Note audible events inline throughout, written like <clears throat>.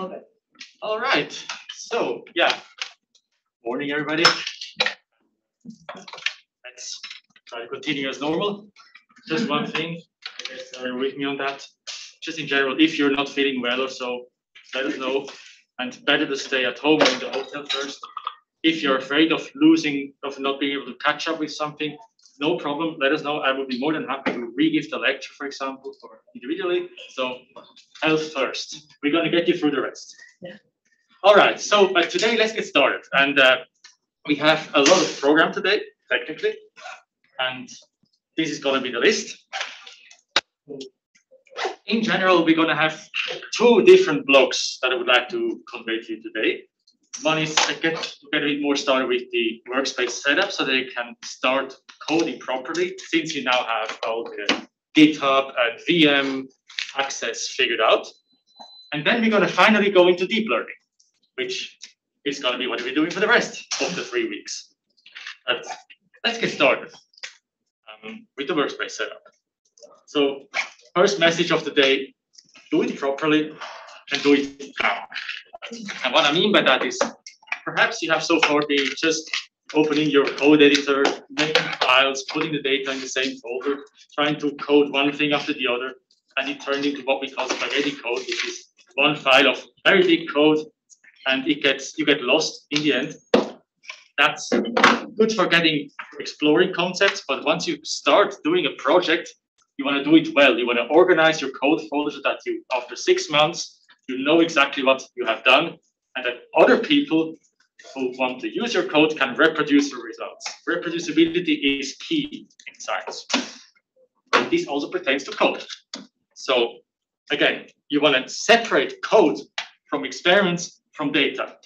Okay. All right. So yeah. Morning, everybody. Let's try to continue as normal. Just one thing, I guess uh, you're with me on that. Just in general, if you're not feeling well or so, let us know. And better to stay at home in the hotel first. If you're afraid of losing, of not being able to catch up with something, no problem. Let us know. I will be more than happy to re-give the lecture, for example, or individually. So health first. We're going to get you through the rest. Yeah. All right. So uh, today, let's get started. And uh, we have a lot of program today, technically. And this is going to be the list. In general, we're going to have two different blocks that I would like to convey to you today. One is to get, to get a bit more started with the workspace setup so they can start coding properly since you now have all the GitHub and VM access figured out. And then we're going to finally go into deep learning, which is going to be what we're doing for the rest of the three weeks. But let's get started um, with the workspace setup. So first message of the day, do it properly and do it now. And what I mean by that is perhaps you have so far been just opening your code editor, making files, putting the data in the same folder, trying to code one thing after the other, and it turned into what we call spaghetti code, which is one file of very big code, and it gets you get lost in the end. That's good for getting exploring concepts, but once you start doing a project, you want to do it well. You want to organize your code folder so that you, after six months, you know exactly what you have done, and that other people who want to use your code can reproduce the results. Reproducibility is key in science. And this also pertains to code. So again, you want to separate code from experiments from data.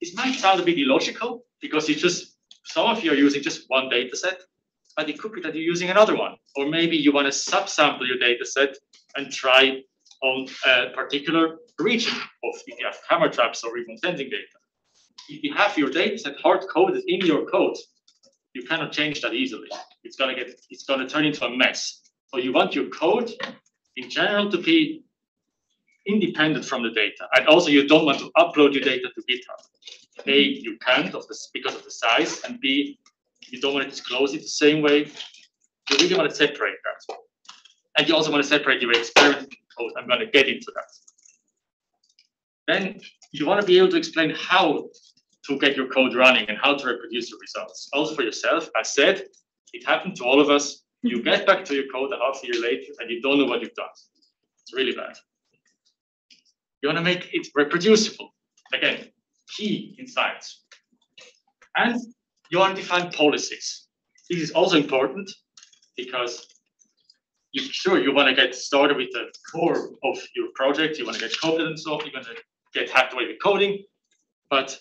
This might sound a bit illogical because you just, some of you are using just one data set, but it could be that you're using another one. Or maybe you want to subsample your data set and try on a particular region of if you have camera traps or remote sensing data. If you have your data set hard coded in your code, you cannot change that easily. It's gonna get it's gonna turn into a mess. So you want your code in general to be independent from the data. And also you don't want to upload your data to GitHub. A, you can't of this because of the size, and B, you don't want to disclose it the same way. You really want to separate that. And you also want to separate your experiment code. I'm going to get into that. Then you want to be able to explain how to get your code running and how to reproduce the results. Also for yourself, I said, it happened to all of us. You get back to your code a half a year later and you don't know what you've done. It's really bad. You want to make it reproducible. Again, key in science. And you want to define policies. This is also important because you sure you want to get started with the core of your project. You want to get coded and so. You're going to get hacked away with coding. But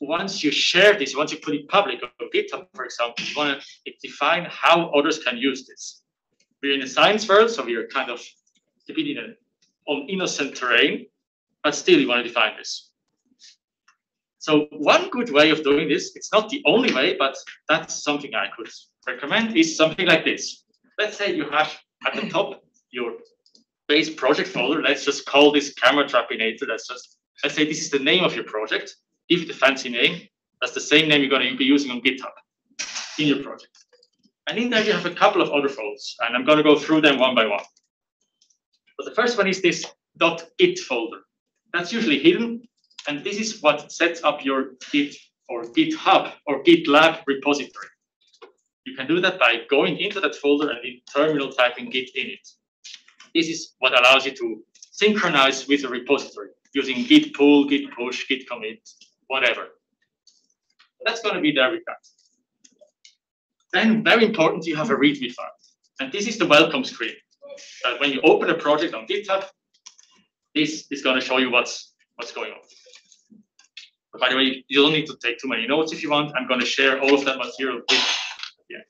once you share this, once you put it public on GitHub, for example, you want to define how others can use this. We're in a science world, so we are kind of a bit in a, on innocent terrain, but still you want to define this. So one good way of doing this, it's not the only way, but that's something I could recommend, is something like this. Let's say you have at the top your base project folder. Let's just call this camera trapinator. That's just, let's say this is the name of your project. Give it a fancy name. That's the same name you're going to be using on GitHub in your project. And in there you have a couple of other folders, and I'm going to go through them one by one. But the first one is this .git folder. That's usually hidden, and this is what sets up your Git or GitHub or GitLab repository. You can do that by going into that folder and in terminal typing git init. This is what allows you to synchronize with the repository using git pull, git push, git commit, whatever. That's going to be there with that. Then, very important, you have a README file. And this is the welcome screen. Uh, when you open a project on GitHub, this is going to show you what's what's going on. By the way, you don't need to take too many notes if you want. I'm going to share all of that material with you.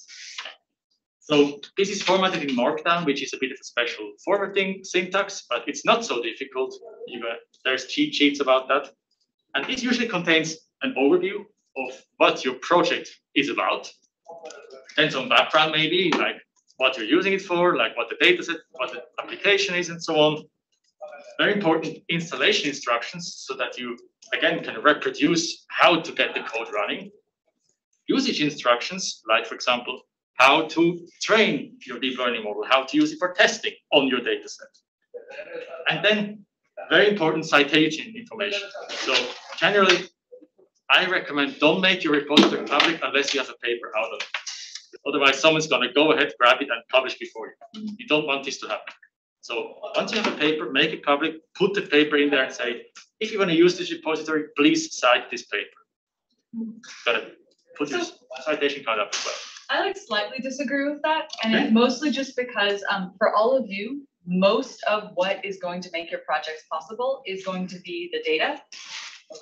So this is formatted in Markdown, which is a bit of a special formatting syntax, but it's not so difficult. Uh, there's cheat sheets about that. And this usually contains an overview of what your project is about. Then some background maybe, like what you're using it for, like what the data set, what the application is, and so on. Very important installation instructions so that you, again, can reproduce how to get the code running. Usage instructions, like, for example, how to train your deep learning model, how to use it for testing on your data set. And then very important citation information. So generally, I recommend don't make your repository public unless you have a paper out of it. Otherwise, someone's going to go ahead, grab it, and publish before you. You don't want this to happen. So once you have a paper, make it public, put the paper in there and say, if you want to use this repository, please cite this paper. Got to put your citation card up as well. I like slightly disagree with that, and Okay. it's mostly just because, um, for all of you, most of what is going to make your projects possible is going to be the data.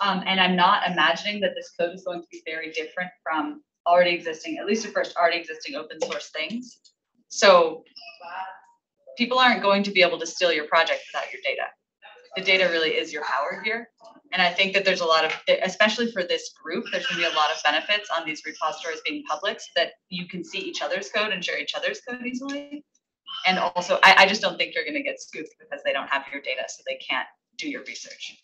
Um, and I'm not imagining that this code is going to be very different from already existing, at least at first, already existing open source things. So people aren't going to be able to steal your project without your data. The data really is your power here. And I think that there's a lot of, especially for this group, there's gonna be a lot of benefits on these repositories being public so that you can see each other's code and share each other's code easily. And also, I, I just don't think you're gonna get scooped because they don't have your data, so they can't do your research.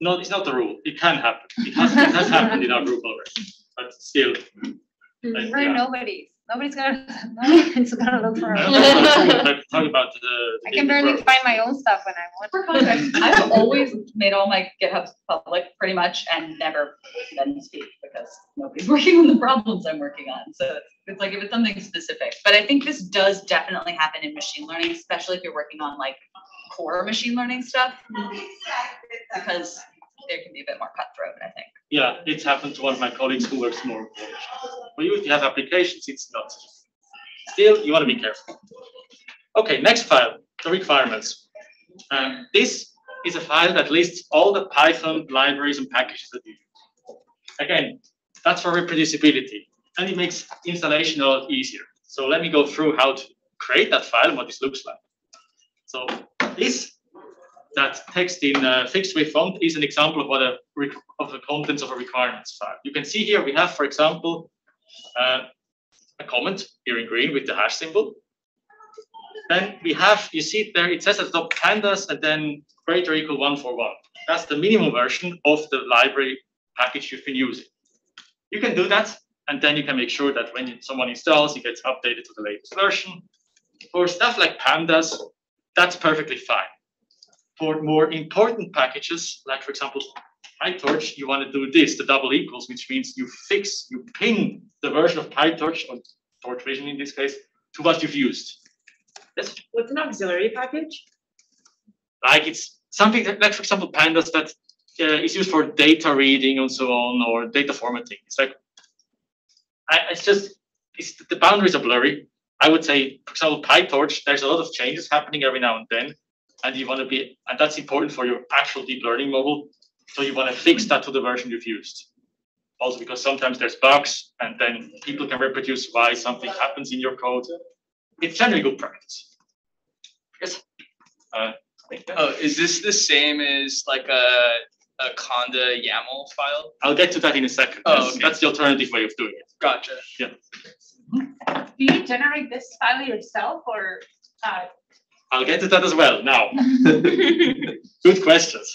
No, it's not the rule. It can happen. It has, it has happened in our group already. But still, Like, We're yeah. nobody's, nobody's gonna, <laughs> <laughs> nobody's gonna look for I us. don't know, like, talk about the. the I can barely work. find my own stuff when I want. For context, <laughs> I've always made all my GitHubs public pretty much and never then speak because nobody's working on the problems I'm working on. So it's- it's like if it's something specific, but I think this does definitely happen in machine learning, especially if you're working on like core machine learning stuff. Because there can be a bit more cutthroat, I think. Yeah, it's happened to one of my colleagues who works more. For you, if you have applications, it's not. Still, you want to be careful. Okay, next file, the requirements. Um, this is a file that lists all the Python libraries and packages that you use. Again, that's for reproducibility, and it makes installation a lot easier. So let me go through how to create that file and what this looks like. So this that text in uh, fixed width font is an example of what a of the contents of a requirements file. You can see here we have, for example, uh, a comment here in green with the hash symbol. Then we have, you see there, it says at the top pandas and then greater equal one for one. That's the minimum version of the library package you've been using. You can do that, and then you can make sure that when someone installs, it gets updated to the latest version. For stuff like pandas, that's perfectly fine for more important packages, like for example, PyTorch, you want to do this, the double equals, which means you fix, you pin the version of PyTorch, or Torch Vision in this case, to what you've used. Yes, What's an auxiliary package? like it's something that, like for example, pandas that uh, is used for data reading and so on, or data formatting. It's like, I, it's just, it's, the boundaries are blurry. I would say, for example, PyTorch, there's a lot of changes happening every now and then, and you want to be, and that's important for your actual deep learning model. So you want to fix that to the version you've used. Also, because sometimes there's bugs, and then people can reproduce why something happens in your code. It's generally good practice. Yes. Uh, I think that- Oh, is this the same as like a a conda YAML file? I'll get to that in a second. Oh, okay. That's the alternative way of doing it. Gotcha. Yeah. Do you generate this file yourself or, uh, I'll get to that as well now. <laughs> Good questions.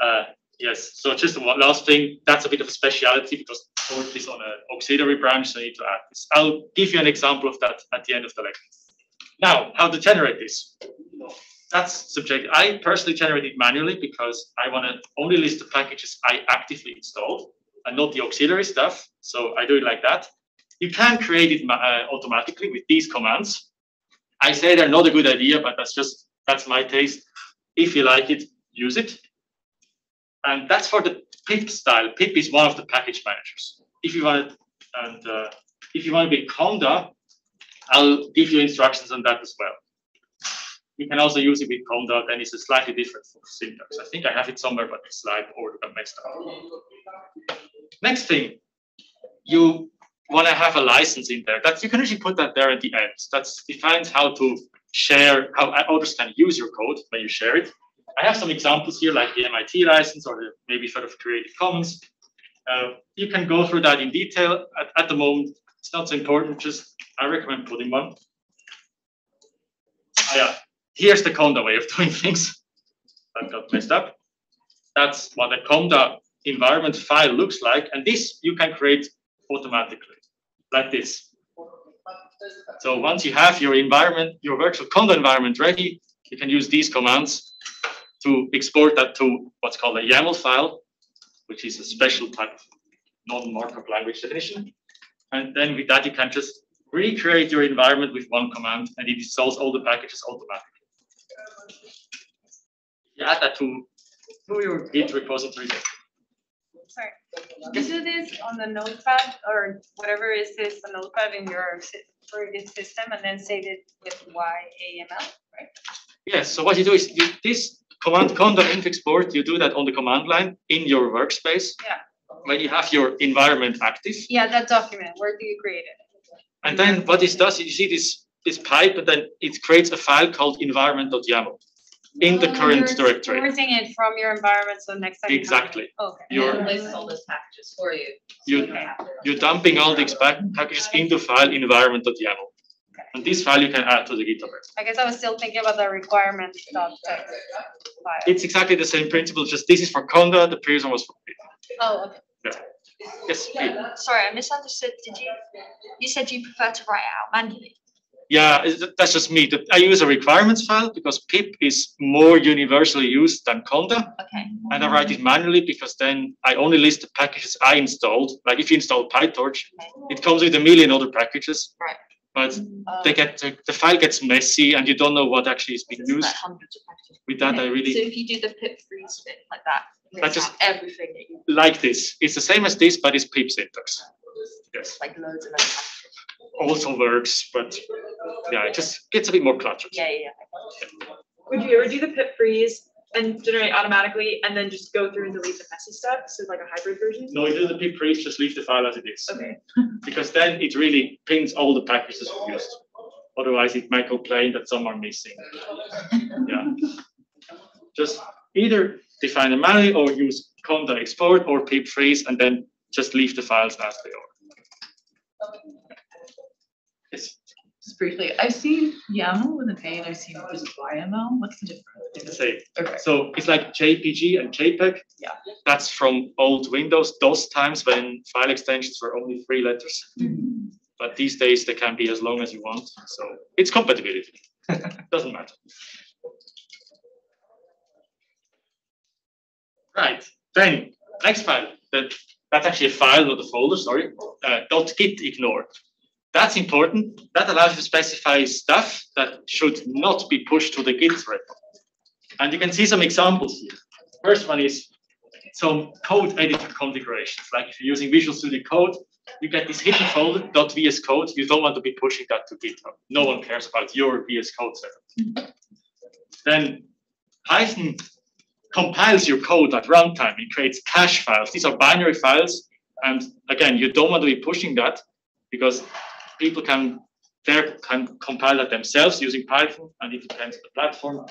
Uh, yes, so just one last thing, that's a bit of a speciality because Torch is on an auxiliary branch, so I need to add this. I'll give you an example of that at the end of the lecture. Now, how to generate this? That's subjective. I personally generate it manually because I want to only list the packages I actively installed and not the auxiliary stuff. So I do it like that. You can create it uh, automatically with these commands. I say they're not a good idea, but that's just that's my taste. If you like it, use it. And that's for the pip style. Pip is one of the package managers. If you want, and uh, if you want to be Conda, I'll give you instructions on that as well. You can also use it with Conda, then it's a slightly different syntax. I think I have it somewhere, but the slide order got messed up. Next thing, you want to have a license in there. That you can actually put that there at the end. That defines how to share, how others can use your code when you share it. I have some examples here, like the MIT license or the maybe sort of Creative Commons. Uh, you can go through that in detail. At, at the moment, it's not so important. Just I recommend putting one. Ah, yeah, here's the Conda way of <laughs> doing things. That got messed up. That's what a Conda environment file looks like, and this you can create automatically, like this. So once you have your environment, your virtual Conda environment ready, you can use these commands to export that to what's called a YAML file, which is a special type of non-markup language definition. And then with that, you can just recreate your environment with one command, and it installs all the packages automatically. You add that to, to your Git repository. You do this on the notepad or whatever is this, a notepad in your this system and then save it with YAML, right? Yes, so what you do is you, this command conda env export, you do that on the command line in your workspace. Yeah. When you have your environment active. Yeah, that document, where do you create it? And then what this does, you see this, this pipe, and then it creates a file called environment.yaml in the current you're directory. Exporting it from your environment, so next time. you have it- Exactly. Okay. Your- And it lists all those packages for you. so You- don't have to- You're dumping all the expa- packages into file environment.yaml. And this file you can add to the GitHub. repo. I guess I was still thinking about the requirement dot text file. It's exactly the same principle, just this is for conda, the previous one was for Pip. Oh, okay. Yes, Pip. Sorry, I misunderstood. Did you, you said you prefer to write it out manually? Yeah, that's just me. I use a requirements file because pip is more universally used than conda. Okay. And I write it manually because then I only list the packages I installed. Like if you install PyTorch, it comes with a million other packages. Right. But Uh, they get, the the file gets messy and you don't know what actually is being used. like hundreds of packages. With that, I really. So if you do the pip freeze bit like that, I just- everything that you, like this. It's the same as this, but it's pip syntax. Yes, like loads and loads. Also works, but yeah, it just gets a bit more cluttered. Yeah, yeah, yeah. Would you ever do the pip freeze and generate automatically and then just go through and delete the messy stuff? So like a hybrid version? No, you do the pip freeze, just leave the file as it is. Okay. <laughs> because then it really pins all the packages used. Otherwise, it might complain that some are missing. <laughs> Yeah. Just either define them manually or use conda export or pip freeze and then just leave the files as they are. Briefly, I've seen YAML with an A and I've seen just YML. What's the difference? same. Okay. So it's like JPG and JPEG. Yeah. That's from old Windows, those times when file extensions were only three letters. But these days they can be as long as you want. So it's compatibility. <laughs> Doesn't matter. Right, then next file. That, that's actually a file, not a folder, sorry. Uh, dot git ignore. That's important. That allows you to specify stuff that should not be pushed to the Git repo. And you can see some examples here. First one is some code editor configurations. Like if you're using Visual Studio Code, you get this hidden folder .vs Code. You don't want to be pushing that to GitHub. No one cares about your VS Code setup. Then Python compiles your code at runtime. It creates cache files. These are binary files. And again, you don't want to be pushing that because people can there can compile that themselves using Python, and it depends on the platform.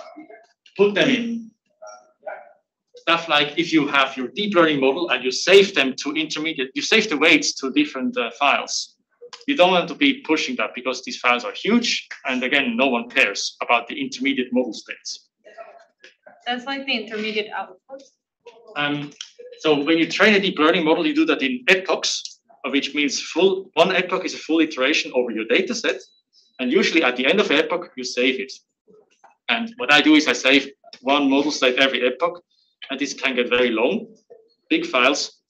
Put them in. Stuff like if you have your deep learning model and you save them to intermediate, you save the weights to different uh, files. You don't want to be pushing that because these files are huge, and again, no one cares about the intermediate model states. That's like the intermediate output. Um, so when you train a deep learning model, you do that in epochs, which means full one epoch is a full iteration over your data set. And usually at the end of epoch, you save it. And what I do is I save one model state every epoch, and this can get very long, big files.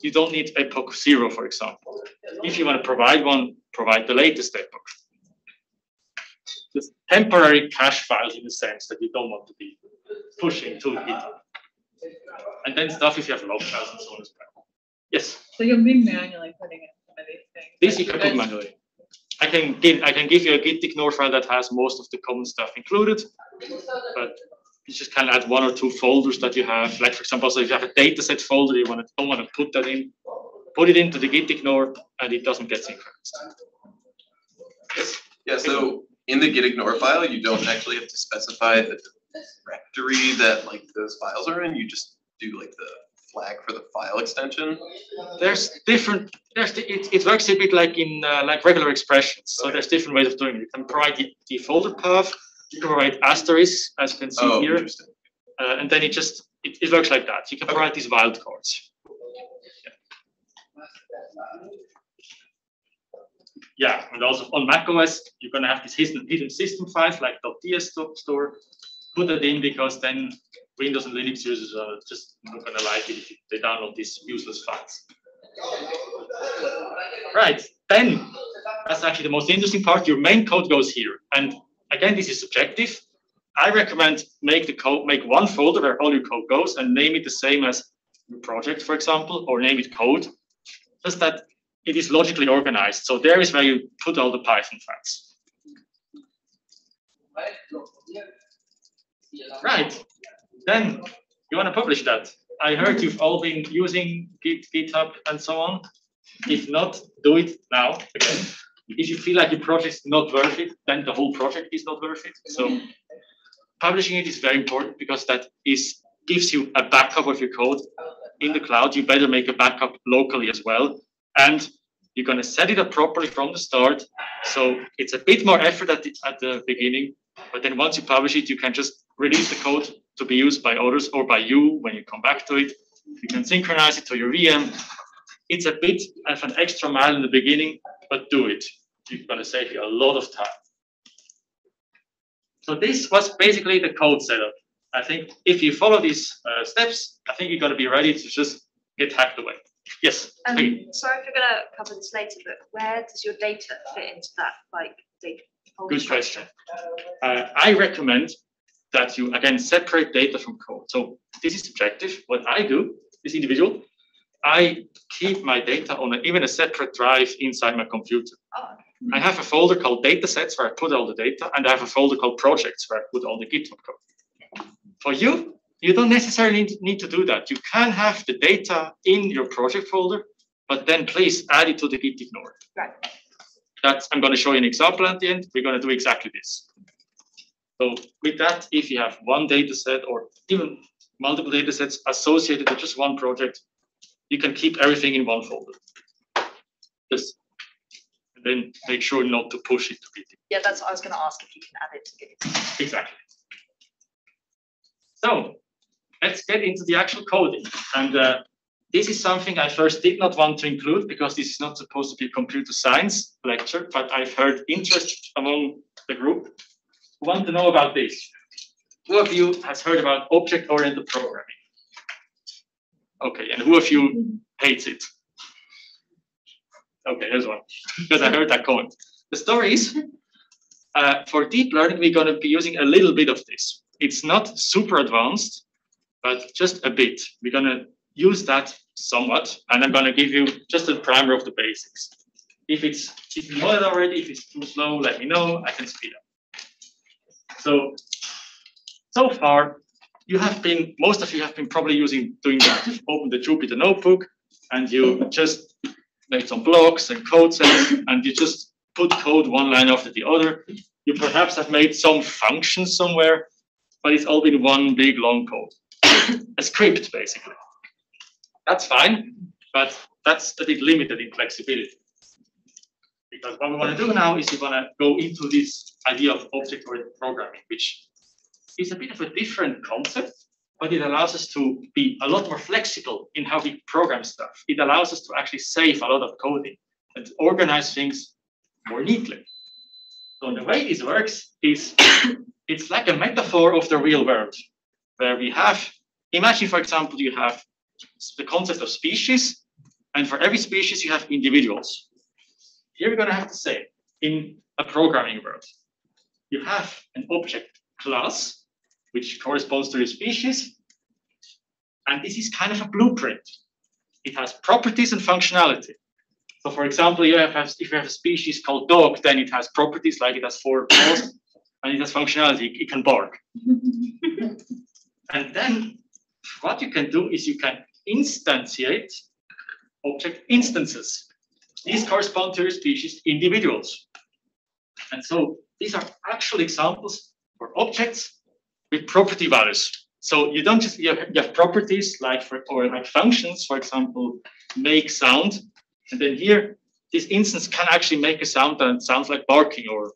You don't need epoch zero, for example. If you want to provide one, provide the latest epoch. Just temporary cache files in the sense that you don't want to be pushing to it. And then stuff if you have log files and so on as well. Yes, So you'll be manually putting in some of these things. this you can put manually. I can give I can give you a git ignore file that has most of the common stuff included, but you just can add one or two folders that you have. Like for example, so if you have a dataset folder, you want to don't want to put that in, put it into the git ignore, and it doesn't get synchronized. Yes. Yeah, so in the git ignore file, you don't actually have to specify the directory that like those files are in? You just do like the flag for the file extension? There's different, there's, the- it, it works a bit like in, uh, like regular expressions, so Okay. there's different ways of doing it. You can provide the, the folder path, you can provide asterisks, as you can see Oh, here, uh, and then it just, it, it works like that. You can provide these wildcards. Yeah, and also on macOS, you're gonna have these hidden, hidden system files like .DS sto- store. Put that in because then Windows and Linux users are just not gonna like it if they download these useless files. Right, then, that's actually the most interesting part, your main code goes here. And again, this is subjective. I recommend make the code, make one folder where all your code goes and name it the same as your project, for example, or name it code. Just that it is logically organized. So there is where you put all the Python files. Right, then you want to publish that. I heard you've all been using Git, GitHub and so on. If not, do it now again. If you feel like your project is not worth it, then the whole project is not worth it. So publishing it is very important because that is gives you a backup of your code in the cloud. You better make a backup locally as well. And you're going to set it up properly from the start. So it's a bit more effort at the, at the beginning, but then once you publish it, you can just release the code to be used by others or by you when you come back to it. You can synchronize it to your VM. It's a bit of an extra mile in the beginning, but do it. It's going to save you a lot of time. So this was basically the code setup. I think if you follow these uh, steps, I think you're going to be ready to just get hacked away. Yes. Um, sorry if you're gonna cover this later, but where does your data fit into that, like, data? Good structure? question. Uh, I recommend that you again separate data from code. So this is subjective. What I do is individual. I keep my data on a, even a separate drive inside my computer. Oh, I have a folder called datasets where I put all the data, and I have a folder called projects where I put all the GitHub code. For you, you don't necessarily need, need to do that. You can have the data in your project folder, but then please add it to the Git ignore. Right. That's, I'm going to show you an example at the end. We're going to do exactly this. So with that, if you have one data set or even multiple data sets associated with just one project, you can keep everything in one folder. Just and then make sure not to push it to. Yeah, that's what I was gonna ask, if you can add it to Git. Exactly. So let's get into the actual coding. And uh, this is something I first did not want to include because this is not supposed to be a computer science lecture, but I've heard interest among the group who want to know about this. Who of you has heard about object-oriented programming? Okay, and who of you hates it? Okay, there's one, because I heard that comment. The story is, uh, for deep learning, we're going to be using a little bit of this. It's not super advanced, but just a bit. We're going to use that somewhat, and I'm going to give you just a primer of the basics. If it's if you know it already, if it's too slow, let me know. I can speed up. So, so far, you have been most of you have been probably using doing that. You've opened the Jupyter notebook, and you just made some blocks and code cells, and you just put code one line after the other. You perhaps have made some function somewhere, but it's all been one big long code, a script basically. That's fine, but that's a bit limited in flexibility. Because what we want to do now is we want to go into this idea of object-oriented programming, which is a bit of a different concept, but it allows us to be a lot more flexible in how we program stuff. It allows us to actually save a lot of coding and organize things more neatly. So the way this works is <coughs> it's like a metaphor of the real world, where we have, imagine, for example, you have the concept of species, and for every species you have individuals. Here we're going to have to say, in a programming world. You have an object class, which corresponds to your species, and this is kind of a blueprint. It has properties and functionality. So for example, you have, if you have a species called dog, then it has properties like it has four paws, and it has functionality, it can bark. <laughs> and then what you can do is you can instantiate object instances. These correspond to your species individuals. And so these are actual examples for objects with property values. So you don't just, you have, you have properties like for, or like functions, for example, make sound. And then here, this instance can actually make a sound that sounds like barking or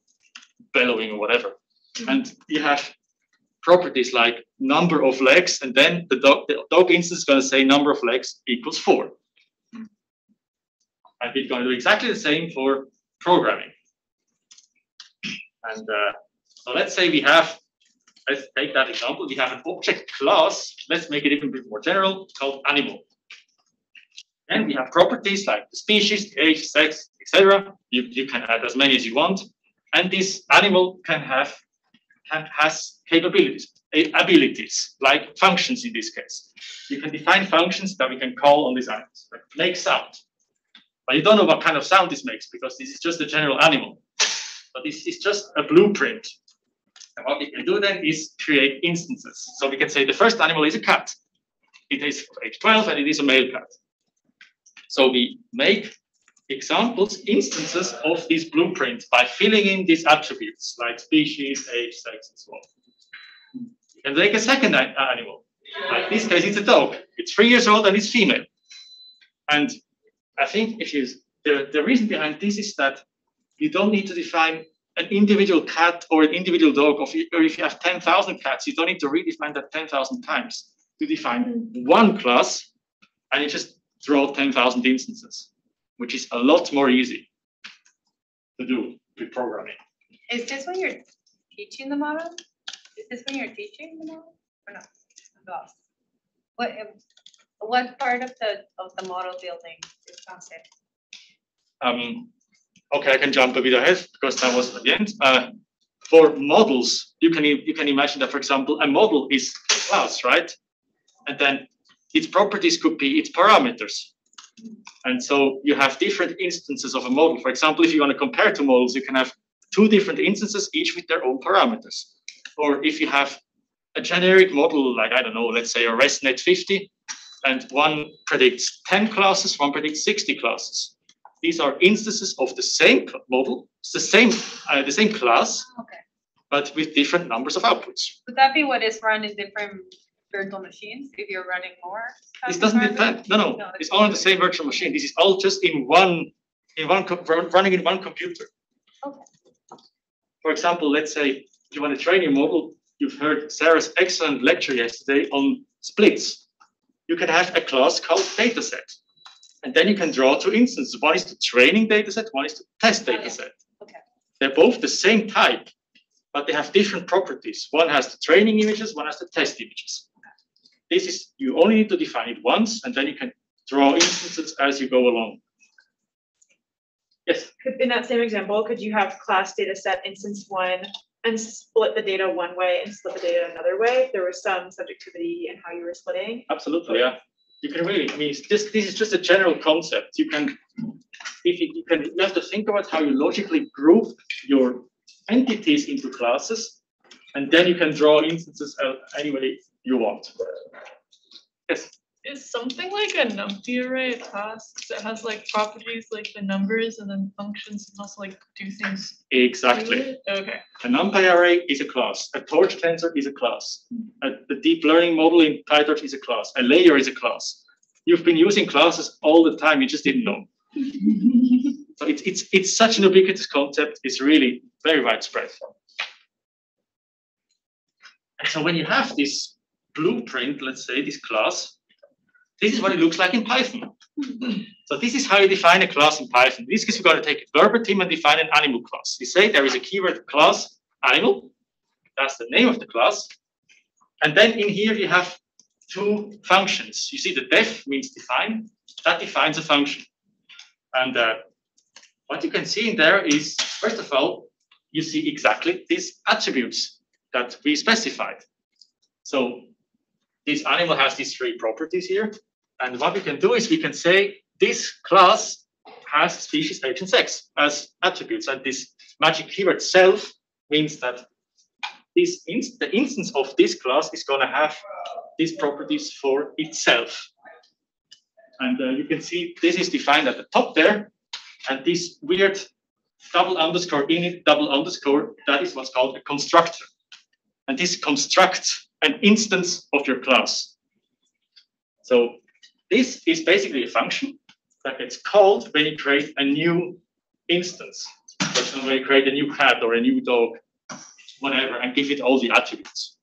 bellowing or whatever. Mm-hmm. And you have properties like number of legs, and then the dog, the dog instance is going to say number of legs equals four. And we're going to do exactly the same for programming. And uh, so let's say we have, let's take that example. We have an object class. Let's make it even bit more general called animal. And we have properties like the species, the age, sex, etc. You, you can add as many as you want. And this animal can have can, has capabilities, abilities, like functions in this case. You can define functions that we can call on these animals, like make sound. But you don't know what kind of sound this makes because this is just a general animal. But this is just a blueprint. And what we can do then is create instances. So we can say the first animal is a cat. It is age 12 and it is a male cat. So we make examples, instances of this blueprint by filling in these attributes like species, age, sex, and so on. And make a second animal. Like this case, it's a dog. It's three years old and it's female. And I think if you the, the reason behind this is that you don't need to define an individual cat or an individual dog, or if you, or if you have 10,000 cats, you don't need to redefine that 10,000 times. You define mm-hmm. one class and you just draw 10,000 instances, which is a lot more easy to do with programming. Is this when you're teaching the model? Is this when you're teaching the model or not? I'm lost. What, what part of the, of the model building Um, okay, I can jump a bit ahead because that was at the end. Uh, for models, you can you can imagine that, for example, a model is a class, right? And then its properties could be its parameters. And so you have different instances of a model. For example, if you want to compare two models, you can have two different instances, each with their own parameters. Or if you have a generic model, like I don't know, let's say a ResNet 50, and one predicts 10 classes, one predicts 60 classes. These are instances of the same model, it's the same uh, the same class, Okay. but with different numbers of outputs. Would that be what is run in different virtual machines if you're running more? This doesn't depend. No, no, No, it's all in the same virtual machine. This is all just in one, in one, running in one computer. Okay. For example, let's say you want to train your model. You've heard Sarah's excellent lecture yesterday on splits. You can have a class called dataset. And then you can draw two instances. One is the training dataset, one is the test oh, Okay. dataset. Okay. They're both the same type, but they have different properties. One has the training images, one has the test images. This is, you only need to define it once, and then you can draw instances as you go along. Yes, Could, in that same example, could you have class data set instance one and split the data one way and split the data another way? There was some subjectivity in how you were splitting. absolutely, yeah. You can really, I mean, it's just, this is just a general concept. You can, if you, you can, you have to think about how you logically group your entities into classes, and then you can draw instances uh, any way you want. Yes, Is something like a NumPy array a class? 'Cause it has like properties like the numbers and then functions and also like do things. exactly. Okay. A NumPy array is a class. A torch tensor is a class. A, the deep learning model in PyTorch is a class. A layer is a class. You've been using classes all the time. You just didn't know. <laughs> So it's it's it's such an ubiquitous concept. It's really very widespread. And so when you have this blueprint, let's say this class, this is what it looks like in Python. so this is how you define a class in Python. In this case, we're going to take it verbatim and define an animal class. You say there is a keyword class animal. That's the name of the class. And then in here you have two functions. You see the def means define. That defines a function. And uh, what you can see in there is, first of all, you see exactly these attributes that we specified. So this animal has these three properties here. And what we can do is we can say this class has species, age, and sex as attributes. And this magic keyword self means that this the instance of this class is going to have these properties for itself. And uh, you can see this is defined at the top there. And this weird double underscore init double underscore, that is what's called a constructor. and this constructs an instance of your class. So this is basically a function that gets called when you create a new instance. For example, when you create a new cat or a new dog, whatever, and give it all the attributes.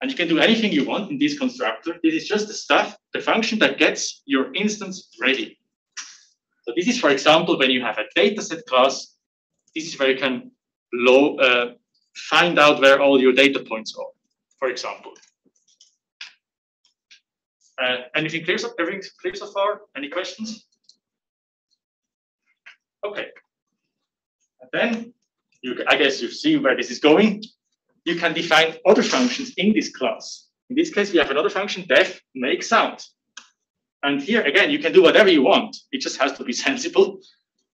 And you can do anything you want in this constructor. This is just the stuff, the function that gets your instance ready. So this is, for example, when you have a dataset class, this is where you can low, uh, find out where all your data points are, for example. Uh, anything clear so, everything clear so far? Any questions? Okay. And then you, I guess you see where this is going. You can define other functions in this class. In this case, we have another function, def make sound. And here again, you can do whatever you want. It just has to be <laughs> sensible.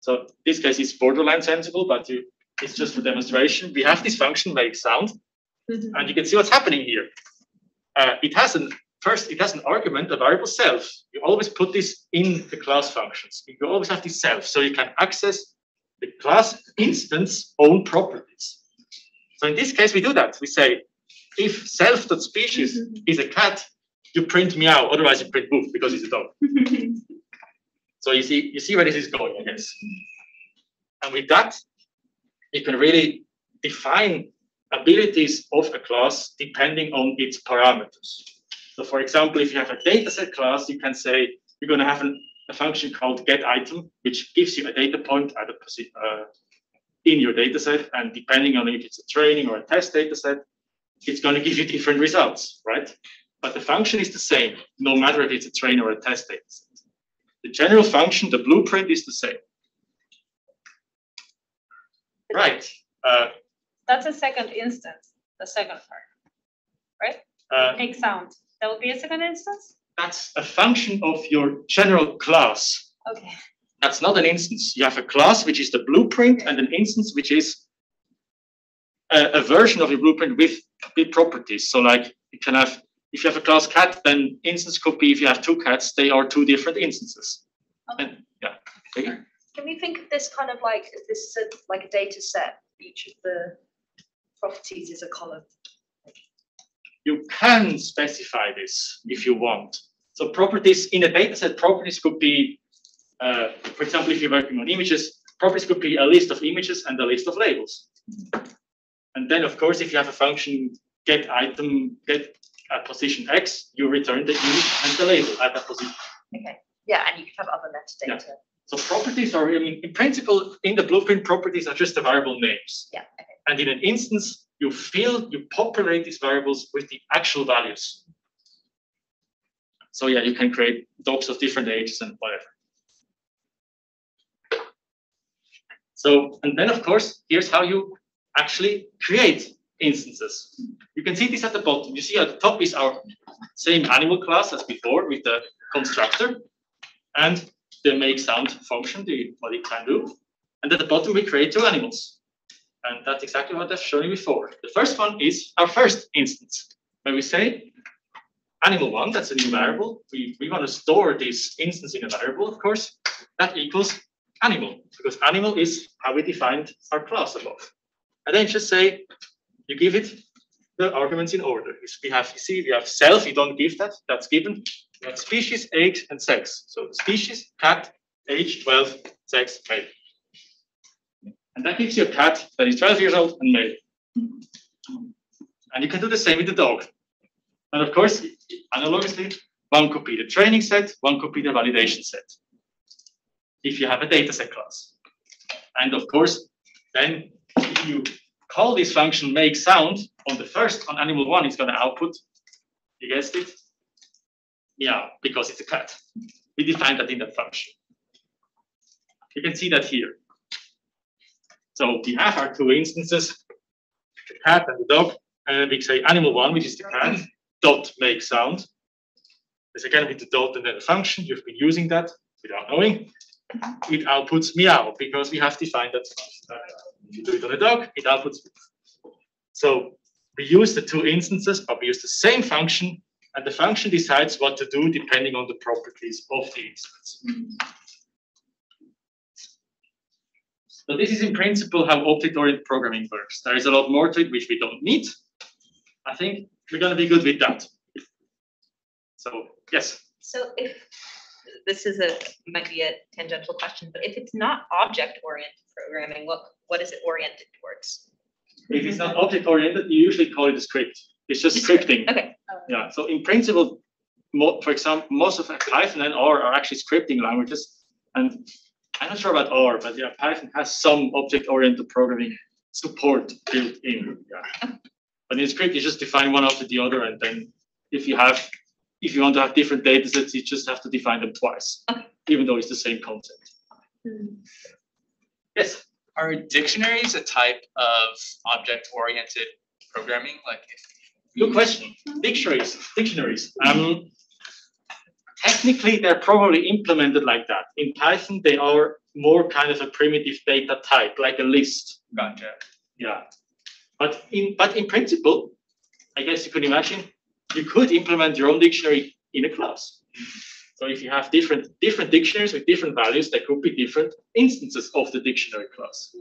So this case is borderline sensible, but you, it's just for demonstration. We have this function make sound, and you can see what's happening here. Uh, it has an first, it has an argument, a variable self. You always put this in the class functions. You always have this self, so you can access the class instance own properties. So in this case, we do that. We say if self.species mm-hmm. is a cat, you print meow, otherwise you print boof because it's a dog. <laughs> so you see, you see where this is going, I guess. And with that, you can really define abilities of a class depending on its parameters. So for example, if you have a dataset class, you can say you're going to have an, a function called get item, which gives you a data point at a uh, in your dataset, and depending on if it's a training or a test dataset, it's going to give you different results, right? But the function is the same, no matter if it's a train or a test dataset. The general function, the blueprint is the same. Right. Uh, That's a second instance, the second part, right? uh, Make sound. That would be a second instance? that's a function of your general class. Okay. That's not an instance. You have a class, which is the blueprint, and an instance, which is a, a version of your blueprint with, with properties. So like you can have, if you have a class cat, then instance could be if you have two cats, they are two different instances. And yeah. Peggy? Can we think of this kind of like, is this a- like a data set? Each of the properties is a column. You can specify this if you want. So properties in a dataset, properties could be, uh, for example, if you're working on images, properties could be a list of images and a list of labels. And then, of course, if you have a function get item, get at position X, you return the image and the label at that position. Okay. Yeah, and you could have other metadata. Yeah. So properties are, I mean, in principle, in the blueprint, properties are just the variable names. Yeah, okay. And in an instance, you fill, you populate these variables with the actual values. So yeah, you can create dogs of different ages and whatever. So, and then of course, here's how you actually create instances. You can see this at the bottom. You see at the top is our same animal class as before with the constructor and the make sound function, the, what it can do. And at the bottom, we create two animals. And that's exactly what I've shown you before. The first one is our first instance, where we say animal one, that's a new variable. We, we want to store this instance in a variable, of course. That equals animal, because animal is how we defined our class above. And then just say, you give it the arguments in order. We have, you see, we have self, you don't give that, that's given. We have species, age, and sex. So species, cat, age, 12, sex, male. And that gives you a cat that is 12 years old and male. And you can do the same with the dog. And of course, analogously, one could be the training set, one could be the validation set. If you have a dataset class. And of course, then if you call this function make sound on the first, on animal one, it's going to output, you guessed it, yeah, because it's a cat. We define that in that function. You can see that here. So we have our two instances, the cat and the dog, and we say animal one, which is the cat, dot make sound. This again with the dot and then the function, you've been using that without knowing. It outputs meow because we have defined that. uh, If you do it on a dog, it outputs. So we use the two instances, but we use the same function, and the function decides what to do depending on the properties of the instance. So this is in principle how object-oriented programming works. There is a lot more to it which we don't need. I think we're gonna be good with that. So, yes, So if, this is a, might be a tangential question, but if it's not object-oriented programming, what, what is it oriented towards? if it's not object oriented, you usually call it a script. It's just <laughs> scripting. Okay, Yeah, so in principle, for example, most of Python and R are actually scripting languages. And I'm not sure about R, but yeah, Python has some object-oriented programming support built in, yeah. <laughs> But in script, you just define one after the other, and then if you have, if you want to have different data sets, you just have to define them twice, <laughs> even though it's the same concept. Yes, Are dictionaries a type of object-oriented programming? Like if good question. Dictionaries, dictionaries. Um, technically, they're probably implemented like that. In Python, they are more kind of a primitive data type, like a list. Gotcha. Yeah. But in but in principle, I guess you could imagine you could implement your own dictionary in a class. So if you have different different dictionaries with different values, there could be different instances of the dictionary class.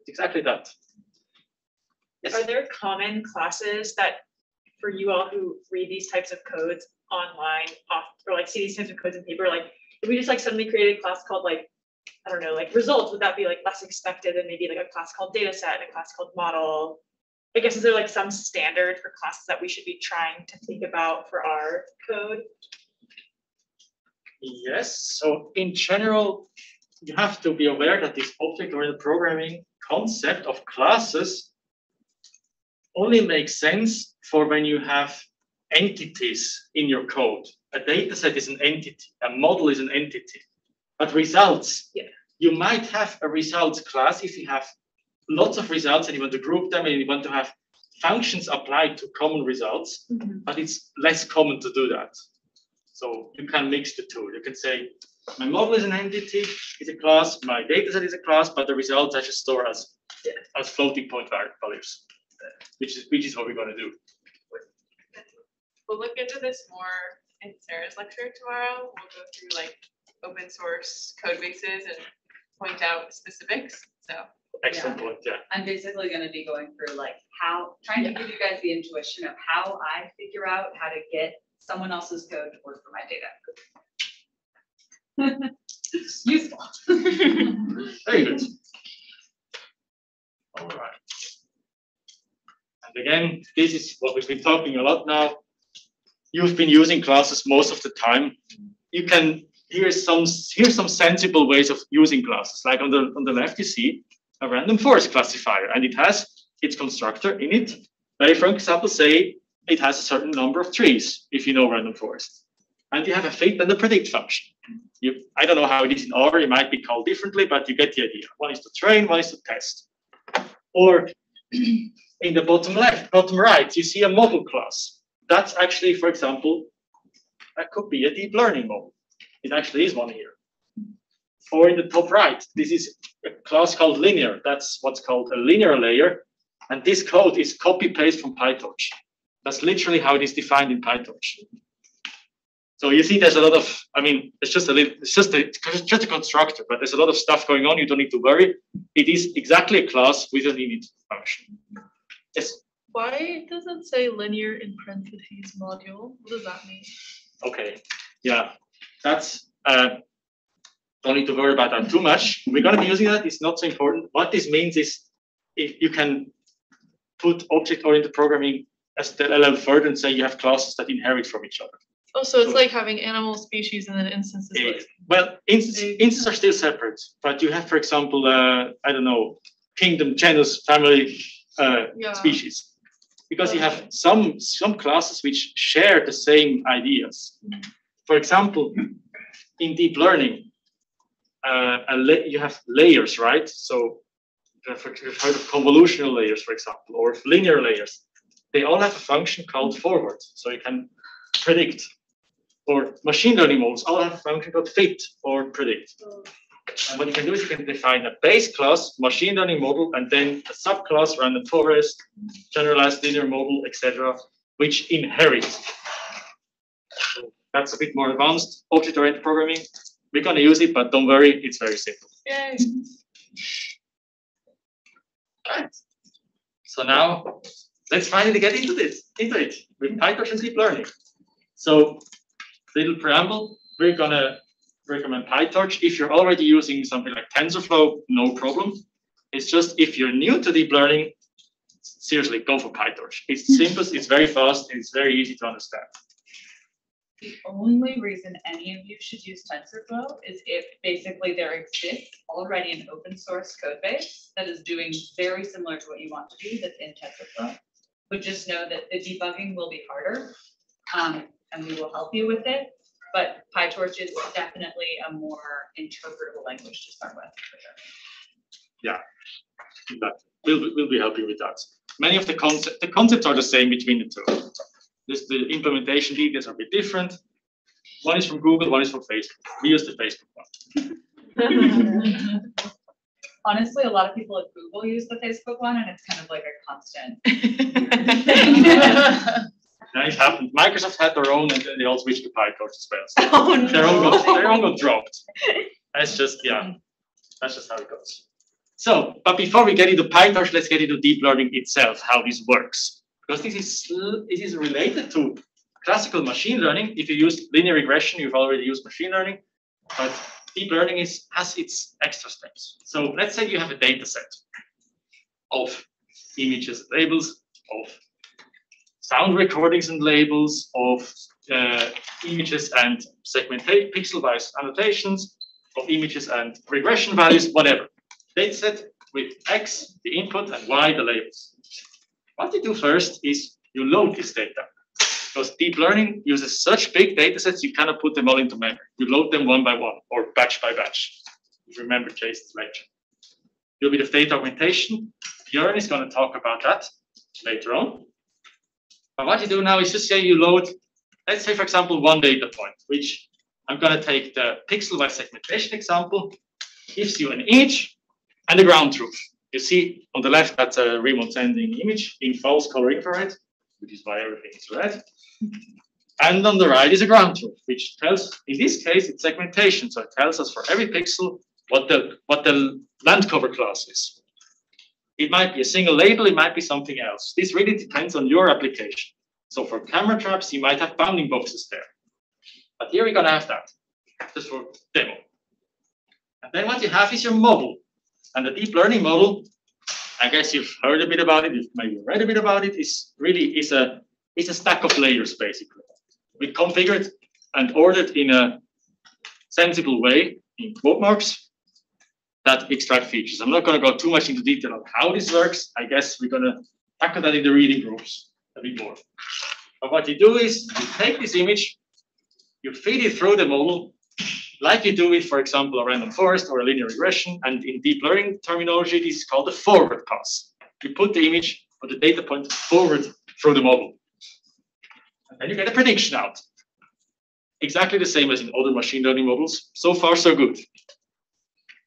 It's Exactly that. Yes. Are there common classes that, for you all who read these types of codes online, off, or like see these types of codes in paper, like, if we just like suddenly created a class called like, I don't know, like results, would that be like less expected than maybe like a class called data set and a class called model? I guess is there like some standard for classes that we should be trying to think about for our code? Yes, so in general, you have to be aware that this object-oriented programming concept of classes only makes sense for when you have entities in your code. A data set is an entity, a model is an entity. But results, Yeah. you might have a results class if you have lots of results and you want to group them and you want to have functions applied to common results, mm-hmm. but it's less common to do that. So you can mix the two. You can say, my model is an entity, is a class, my dataset is a class, but the results I just store as, as floating point values, which is, which is what we're gonna do. We'll look into this more in Sarah's lecture tomorrow. We'll go through like open source code bases and point out specifics, so. Excellent point, yeah. I'm basically gonna be going through like how, trying to give you guys the intuition of how I figure out how to get someone else's code to work for my data. <laughs> Useful. Very good. All right. And again, this is what we've been talking a lot now. You've been using classes most of the time. You can, here's some, here's some sensible ways of using classes. Like on the, on the left, you see a random forest classifier, and it has its constructor in it. Very for example, say it has a certain number of trees, if you know random forest. And you have a fit and a predict function. You, I don't know how it is in R, it might be called differently, but you get the idea. One is to train, one is to test. Or <clears throat> in the bottom left, bottom right, you see a model class. That's actually, for example, that could be a deep learning model. It actually is one here. Or in the top right, this is a class called linear. That's what's called a linear layer. And this code is copy paste from PyTorch. That's literally how it is defined in PyTorch. So you see, there's a lot of, I mean, it's just a little, it's just a, it's just a constructor, but there's a lot of stuff going on. You don't need to worry. It is exactly a class with an init function. Yes, Why does it say linear in parentheses module? What does that mean? okay, yeah, that's, uh, don't need to worry about that too much. We're gonna be using that. It's not so important. What this means is if you can put object-oriented programming a step a level further and say you have classes that inherit from each other. Oh, so it's So- like having animal species and then instances Eh, like. Well, instances, Eh. instances are still separate, but you have, for example, uh, I don't know, kingdom, genus, family, uh, Yeah. species. Because you have some, some classes which share the same ideas. For example, in deep learning, uh, you have layers, right? So you've heard of convolutional layers, for example, or linear layers. They all have a function called forward, so you can predict. Or machine learning models all have a function called fit or predict. And what you can do is you can define a base class, machine learning model, and then a subclass, random forest, generalized linear model, etc., which inherit. So That's a bit more advanced object-oriented programming. We're gonna use it, but don't worry, it's very simple. Yay. Right. So now, let's finally get into this, into it, with PyTorch and deep learning. So, little preamble, we're gonna recommend PyTorch. If you're already using something like TensorFlow, no problem. It's just if you're new to deep learning, seriously, go for PyTorch. It's simple, it's very fast, and it's very easy to understand. The only reason any of you should use TensorFlow is if basically there exists already an open source code base that is doing very similar to what you want to do that's in TensorFlow. But just know that the debugging will be harder, um, and we will help you with it. But PyTorch is definitely a more interpretable language to start with, for sure. That we'll, be- we'll be helping with that. Many of the concepts, the concepts are the same between the two. Just the implementation details are a bit different. One is from Google, one is from Facebook. We use the Facebook one. <laughs> Honestly, a lot of people at Google use the Facebook one, and it's kind of like a constant. <laughs> Now it happened. Microsoft had their own and then they all switched to PyTorch as well. So <laughs> Oh, Their own got, their own got dropped. That's just, yeah, that's just how it goes. So, but before we get into PyTorch, let's get into deep learning itself, how this works. Because this is, it is related to classical machine learning. If you use linear regression, you've already used machine learning. But deep learning is, has its extra steps. So let's say you have a data set of images and labels, of sound recordings and labels, of uh, images and segmentate pixel-wise annotations, of images and regression values, whatever. Dataset with X, the input, and Y, the labels. What you do first is you load this data. Because deep learning uses such big data sets, you cannot put them all into memory. You load them one by one or batch by batch. You remember Jason's lecture. A little bit of data augmentation. Björn is going to talk about that later on. But what you do now is just say you load, let's say, for example, one data point, which I'm going to take the pixel by segmentation example, gives you an image and a ground truth. You see on the left, that's a uh, remote sensing image in false color infrared, which is why everything is red. And on the right is a ground truth, which tells, in this case, it's segmentation. So it tells us for every pixel what the what the land cover class is. It might be a single label, it might be something else. This really depends on your application. So for camera traps, you might have bounding boxes there. But here we're gonna have that, just for demo. And then what you have is your model. And the deep learning model, I guess you've heard a bit about it, you've maybe read a bit about it, is really is a is a stack of layers basically. We configured and ordered in a sensible way in quote marks that extract features. I'm not going to go too much into detail on how this works. I guess we're going to tackle that in the reading groups a bit more. But what you do is you take this image, you feed it through the model, like you do with, for example, a random forest or a linear regression. And in deep learning terminology, this is called a forward pass. You put the image or the data point forward through the model. And then you get a prediction out. Exactly the same as in other machine learning models. So far, so good.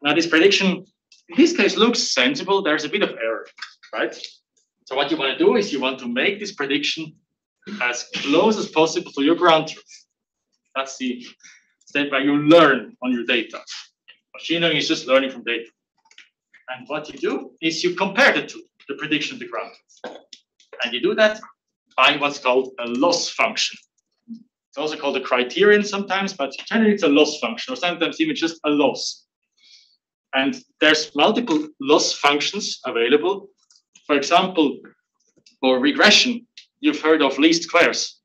Now, this prediction, in this case, looks sensible. There's a bit of error, right? So what you want to do is you want to make this prediction as close as possible to your ground truth. That's the step where you learn on your data. Machine learning is just learning from data. And what you do is you compare the two, the prediction of the ground truth. And you do that by what's called a loss function. It's also called a criterion sometimes, but generally it's a loss function, or sometimes even just a loss. And there's multiple loss functions available. For example, for regression, you've heard of least squares.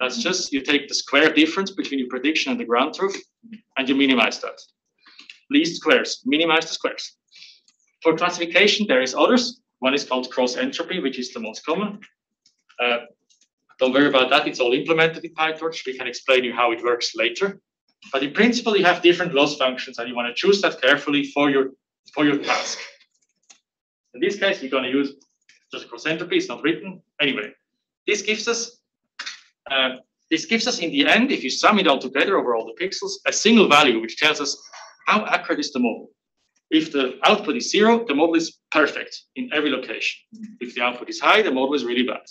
That's just you take the square difference between your prediction and the ground truth, and you minimize that. Least squares, minimize the squares. For classification, there is others. One is called cross entropy, which is the most common. Uh, don't worry about that. It's all implemented in PyTorch. We can explain you how it works later. But in principle, you have different loss functions, and you want to choose that carefully for your for your task. In this case, you're going to use just cross entropy. It's not written anyway. This gives us uh, this gives us in the end, if you sum it all together over all the pixels, a single value which tells us how accurate is the model. If the output is zero, the model is perfect in every location. If the output is high, the model is really bad.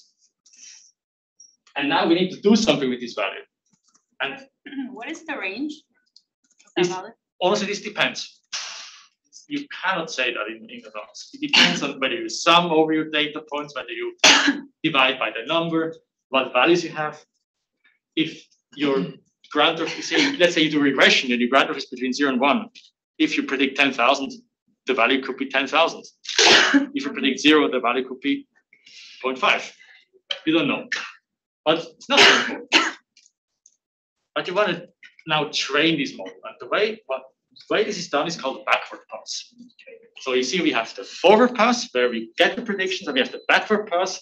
And now we need to do something with this value. And <clears throat> What is the range? Is- honestly, this depends. you cannot say that in, in advance. It depends on whether you sum over your data points, whether you <coughs> divide by the number, what values you have. If your ground truth, say, let's say you do regression and your ground truth is between zero and one. If you predict ten thousand, the value could be ten thousand. <coughs> If you predict zero, the value could be 0.5. You don't know. But it's not so important. But you want to now train this model. And the way what the way this is done is called backward pass. So you see we have the forward pass where we get the predictions, and we have the backward pass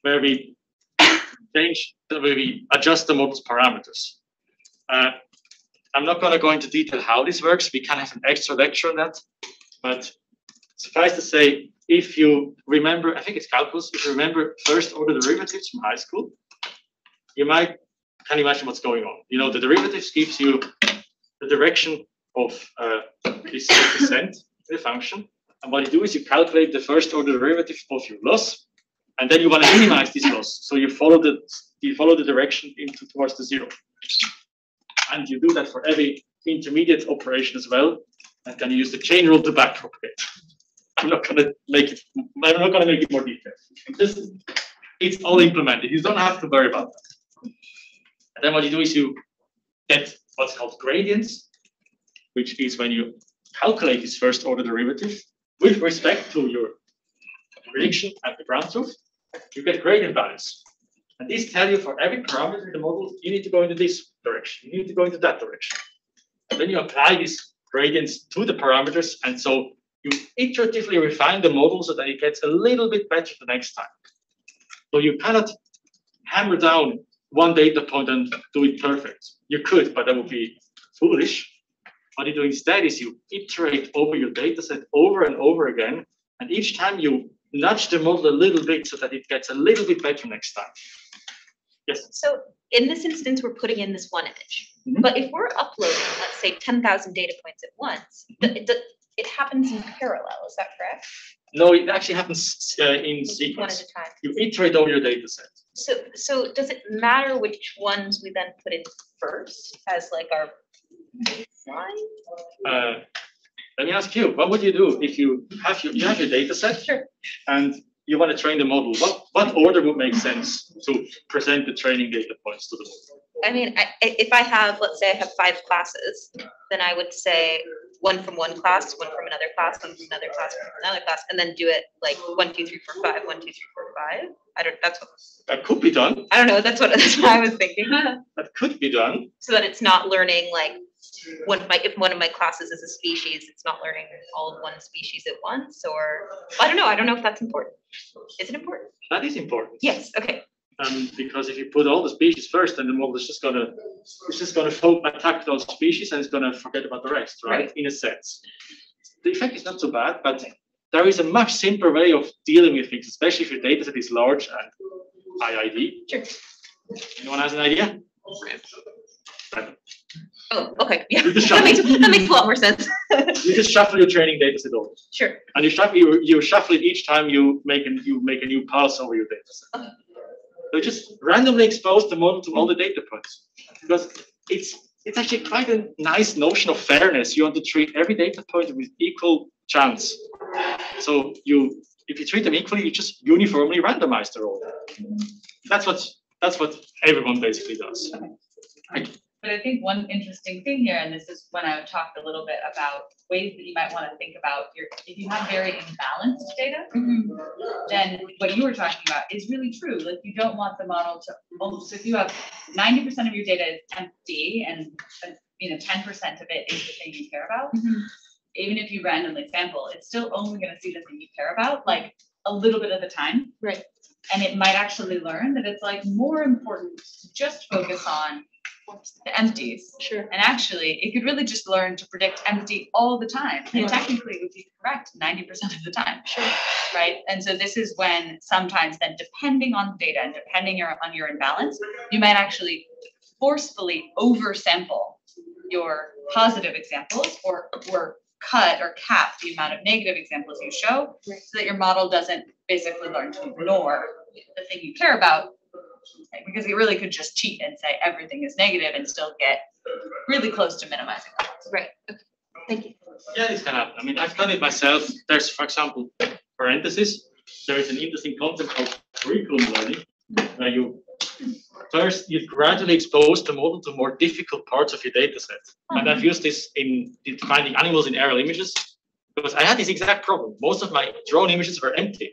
where we <coughs> change, where we adjust the model's parameters. Uh, I'm not going to go into detail how this works. We can have an extra lecture on that. But suffice to say, if you remember, I think it's calculus, if you remember first order derivatives from high school, you might can imagine what's going on. You know, the derivatives gives you the direction of uh, this percent the function. And what you do is you calculate the first order derivative of your loss, and then you want to minimize this loss. So you follow the you follow the direction into towards the zero. And you do that for every intermediate operation as well. And then you use the chain rule to backpropagate. I'm not gonna make it I'm not gonna make it more detailed. Just it's all implemented. You don't have to worry about that. And then what you do is you get what's called gradients, which is when you calculate this first order derivative with respect to your prediction at the ground truth, you get gradient values. And these tell you for every parameter in the model, you need to go into this direction, you need to go into that direction. And then you apply these gradients to the parameters, and so you iteratively refine the model so that it gets a little bit better the next time. So you cannot hammer down one data point and do it perfect. You could, but that would be foolish. What you do instead is you iterate over your data set over and over again, and each time you nudge the model a little bit so that it gets a little bit better next time. Yes. So in this instance, we're putting in this one image. Mhm. But if we're uploading, let's say, ten thousand data points at once, th- it, it- it happens in parallel, is that correct? No, it actually happens uh, in One at sequence. a time. You iterate over your data set. So, so does it matter which ones we then put in first as like our baseline? Uh, let me ask you, what would you do if you have your, you have your data set? Sure. And you want to train the model, what, what order would make sense to present the training data points to the model? I mean, I- if I have, let's say I have five classes, then I would say one from one class, one from another class, one from another class, one from another class, and then do it like one, two, three, four, five, one, two, three, four, five. I don't, that's what, That could be done, I don't know, that's what, <laughs> that's what I was thinking. <laughs> that could be done. So that it's not learning like, one of my, if one of my classes is a species, it's not learning all of one species at once, or, I don't know, I don't know if that's important. Is it important? That is important. Yes, okay, Um, because if you put all the species first, then the model is just gonna, it's just gonna attack those species and it's gonna forget about the rest, right? Right. In a sense. The effect is not so bad, but there is a much simpler way of dealing with things, especially if your data set is large and IID. Sure. Anyone has an idea? oh, okay, yeah, <laughs> that makes, that makes a lot more sense. <laughs> you just shuffle your training data set over. Sure, And you shuffle, you, you shuffle it each time you make an, you make a new pass over your data set. Okay. So just randomly expose the model to all the data points. Because it's, it's actually quite a nice notion of fairness. You want to treat every data point with equal chance. So you, if you treat them equally, you just uniformly randomize the role. That's what, that's what everyone basically does. But I think one interesting thing here, and this is when I talked a little bit about ways that you might want to think about your, if you have very imbalanced data, then what you were talking about is really true. Like you don't want the model to, almost if you have ninety percent of your data is empty and, you know, ten percent of it is the thing you care about. Mhm. Even if you randomly sample, it's still only gonna see the thing you care about, like a little bit at a time. Right. And it might actually learn that it's like more important to just focus on the empties. sure. And actually, it could really just learn to predict empty all the time. And technically, it would be correct ninety percent of the time, Sure. right? And so this is when sometimes then, depending on the data and depending your, on your imbalance, you might actually forcefully oversample your positive examples or, or cut or cap the amount of negative examples you show Right. so that your model doesn't basically learn to ignore the thing you care about. Right? Because it really could just cheat and say everything is negative and still get really close to minimizing. Right, okay, thank you. Yeah, this kind of. I mean, I've done it myself. There's, for example, parentheses. There is an interesting concept called curriculum learning, where you first you gradually expose the model to more difficult parts of your data set. And I've used this in, in finding animals in aerial images because I had this exact problem. Most of my drone images were empty.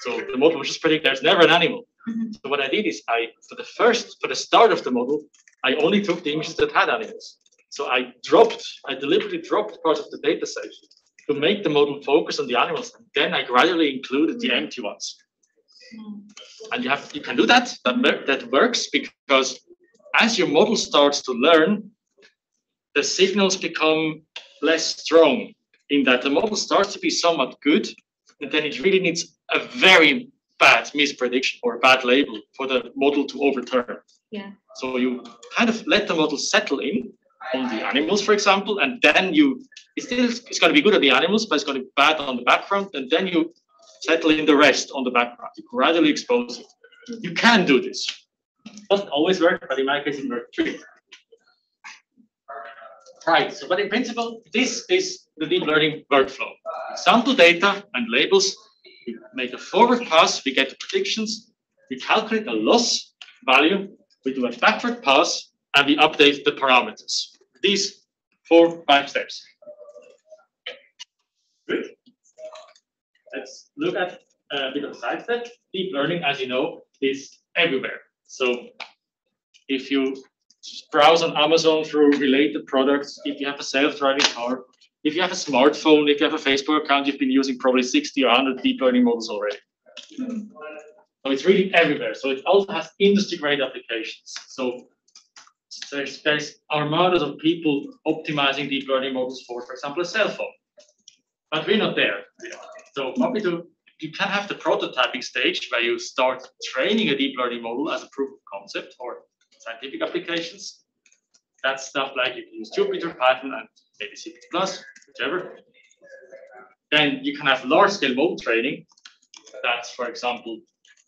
So the model was just predict there's never an animal. So what I did is I, for the first, for the start of the model, I only took the images that had animals. So I dropped, I deliberately dropped parts of the data set to make the model focus on the animals. And then I gradually included the mm-hmm. empty ones. Mm-hmm. And you have, you can do that, that, that works because as your model starts to learn, the signals become less strong in that the model starts to be somewhat good, and then it really needs a very bad misprediction or bad label for the model to overturn. Yeah. So you kind of let the model settle in on the animals, for example, and then you it's still it's going to be good at the animals, but it's going to be bad on the background, and then you settle in the rest on the background. You gradually expose it. You can do this. It Doesn't always work, but in my case, it worked pretty. Right. So, but in principle, this is the deep learning workflow. Sample data and labels. We make a forward pass. We get the predictions. We calculate the loss value. We do a backward pass, and we update the parameters. These four, five steps. Good. Let's look at uh, a bit of side step. Deep learning, as you know, is everywhere. So if you browse on Amazon through related products, if you have a self-driving car, if you have a smartphone, if you have a Facebook account, you've been using probably 60 or 100 deep learning models already. So it's really everywhere. So it also has industry-grade applications. So there's there's armadas of people optimizing deep learning models for, for example, a cell phone. But we're not there. So what we do, you can have the prototyping stage where you start training a deep learning model as a proof of concept or scientific applications. That's stuff like you can use Jupyter, Python, and maybe C++, whichever. Then you can have large scale model training. That's, for example,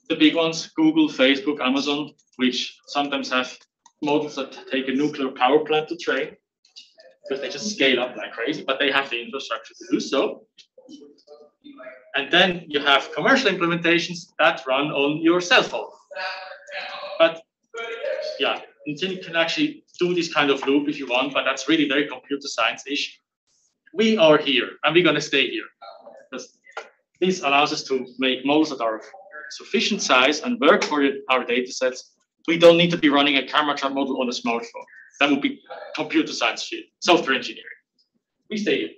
the big ones, Google, Facebook, Amazon, which sometimes have models that take a nuclear power plant to train because they just scale up like crazy, but they have the infrastructure to do so. And then you have commercial implementations that run on your cell phone. But yeah, you can actually do this kind of loop if you want, but that's really very computer science-ish. We are here and we're gonna stay here. Because this allows us to make models that are sufficient size and work for our data sets. We don't need to be running a camera trap model on a smartphone. That would be computer science field, software engineering. We stay here.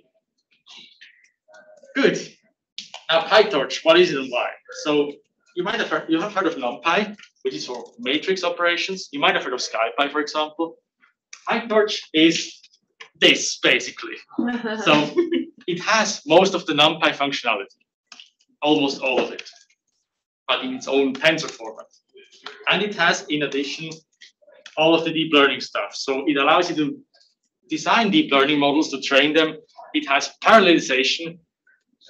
Good. Now PyTorch, what is it and why? So you might have heard, you have heard of NumPy, which is for matrix operations. You might have heard of SciPy, for example. PyTorch is this basically. So <laughs> it has most of the NumPy functionality, almost all of it, but in its own tensor format. And it has, in addition, all of the deep learning stuff. So it allows you to design deep learning models to train them. It has parallelization,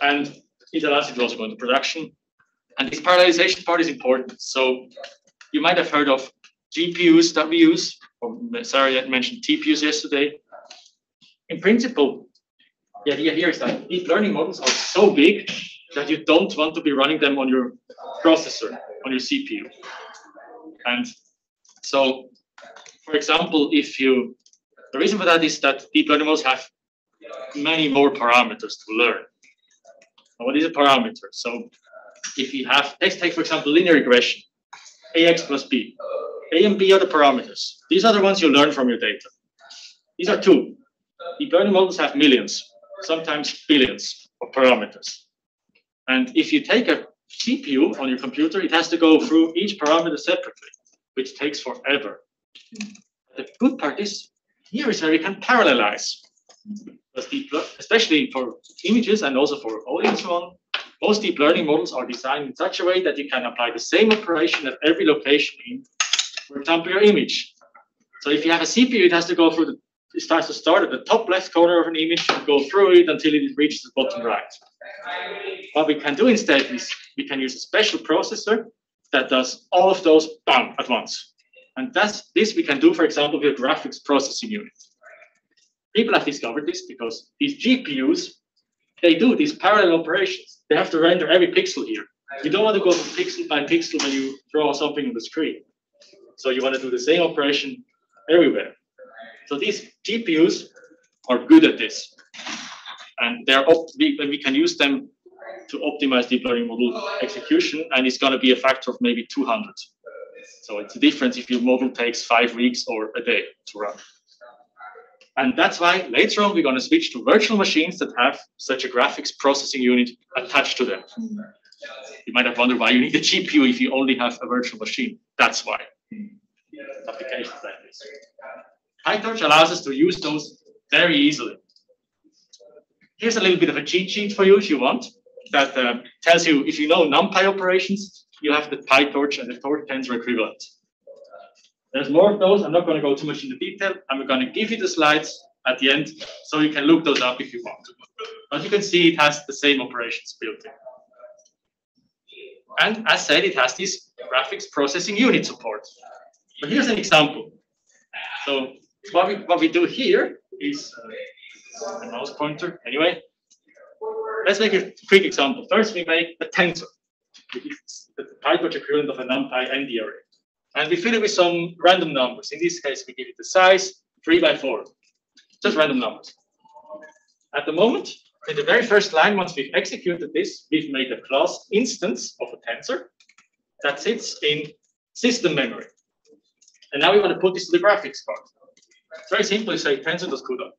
and it allows you to also go into production. And this parallelization part is important. So you might have heard of GPUs that we use, sorry, I mentioned TPUs yesterday. In principle, the idea here is that deep learning models are so big that you don't want to be running them on your processor, on your CPU. And so, for example, if you, the reason for that is that deep learning models have many more parameters to learn. Now, what is a parameter? So if you have, let's take, for example, linear regression, AX plus B. A and B are the parameters. These are the ones you learn from your data. These are two. Deep learning models have millions, sometimes billions of parameters. And if you take a CPU on your computer, it has to go through each parameter separately, which takes forever. The good part is here is where we can parallelize. Especially for images and also for audio and so on, most deep learning models are designed in such a way that you can apply the same operation at every location in, for example, your image. So if you have a CPU, it has to go through the, it starts to start at the top left corner of an image and go through it until it reaches the bottom right. What we can do instead is we can use a special processor that does all of those bam at once. And that's this we can do, for example, with a graphics processing unit. people have discovered this because these GPUs, they do these parallel operations. They have to render every pixel here. You don't want to go pixel by pixel when you draw something on the screen. So you want to do the same operation everywhere. So these GPUs are good at this. And they're we, we can use them to optimize deep learning model execution, and it's going to be a factor of maybe 200. So it's a difference if your model takes five weeks or a day to run. And that's why later on we're going to switch to virtual machines that have such a graphics processing unit attached to them. Mm-hmm. You might have wondered why you need a GPU if you only have a virtual machine. That's why. Applications like this. PyTorch allows us to use those very easily. Here's a little bit of a cheat sheet for you if you want that uh, tells you if you know NumPy operations, you have the PyTorch and the torch tensor equivalent. There's more of those. I'm not going to go too much into detail. I'm going to give you the slides at the end so you can look those up if you want. But you can see it has the same operations built in. And as said, it has this graphics processing unit support. So here's an example. So what we, what we do here is uh, a mouse pointer. Anyway, let's make a quick example. First, we make a tensor, which is the PyTorch equivalent of a NumPy ND array. And we fill it with some random numbers. In this case, we give it the size, three by four, just random numbers. At the moment, in the very first line, once we've executed this, we've made a class instance of a tensor that sits in system memory. And now we want to put this to the graphics part. It's very simple. You say tensor.cuda.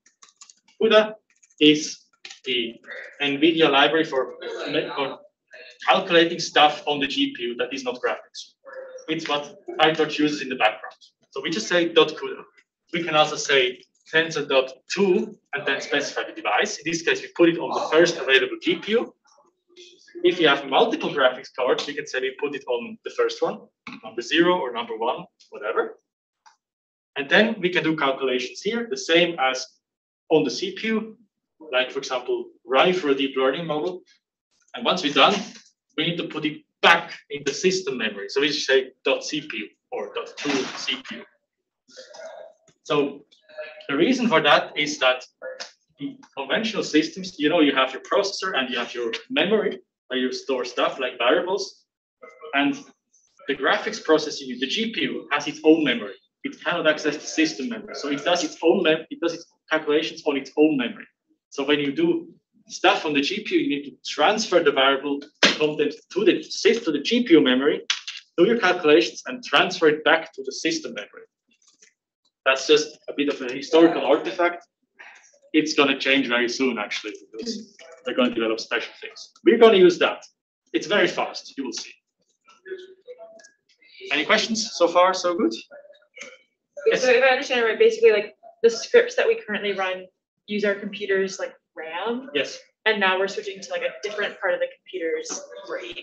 CUDA is the NVIDIA library for, for calculating stuff on the GPU that is not graphics. It's what PyTorch uses in the background. So we just say .CUDA. We can also say tensor.to and then specify the device. In this case, we put it on the first available GPU. If you have multiple graphics cards, we can say we put it on the first one, number zero or number one, whatever. And then we can do calculations here, the same as on the CPU, like for example, run for a deep learning model. And once we're done, we need to put it back in the system memory. So we say .cpu or .to CPU. So the reason for that is that the conventional systems, you know, you have your processor and you have your memory you store stuff like variables. And the graphics processing, the GPU has its own memory. It cannot access the system memory. So it does its own mem it does its calculations on its own memory. So when you do stuff on the GPU, you need to transfer the variable content to the to the GPU memory, do your calculations, and transfer it back to the system memory. That's just a bit of a historical artifact. It's going to change very soon, actually, because they're going to develop special things. We're going to use that. It's very fast. You will see. Any questions so far? So good. Okay, So if I understand it right, basically like the scripts that we currently run use our computers like RAM, Yes. and now we're switching to like a different part of the computer's brain.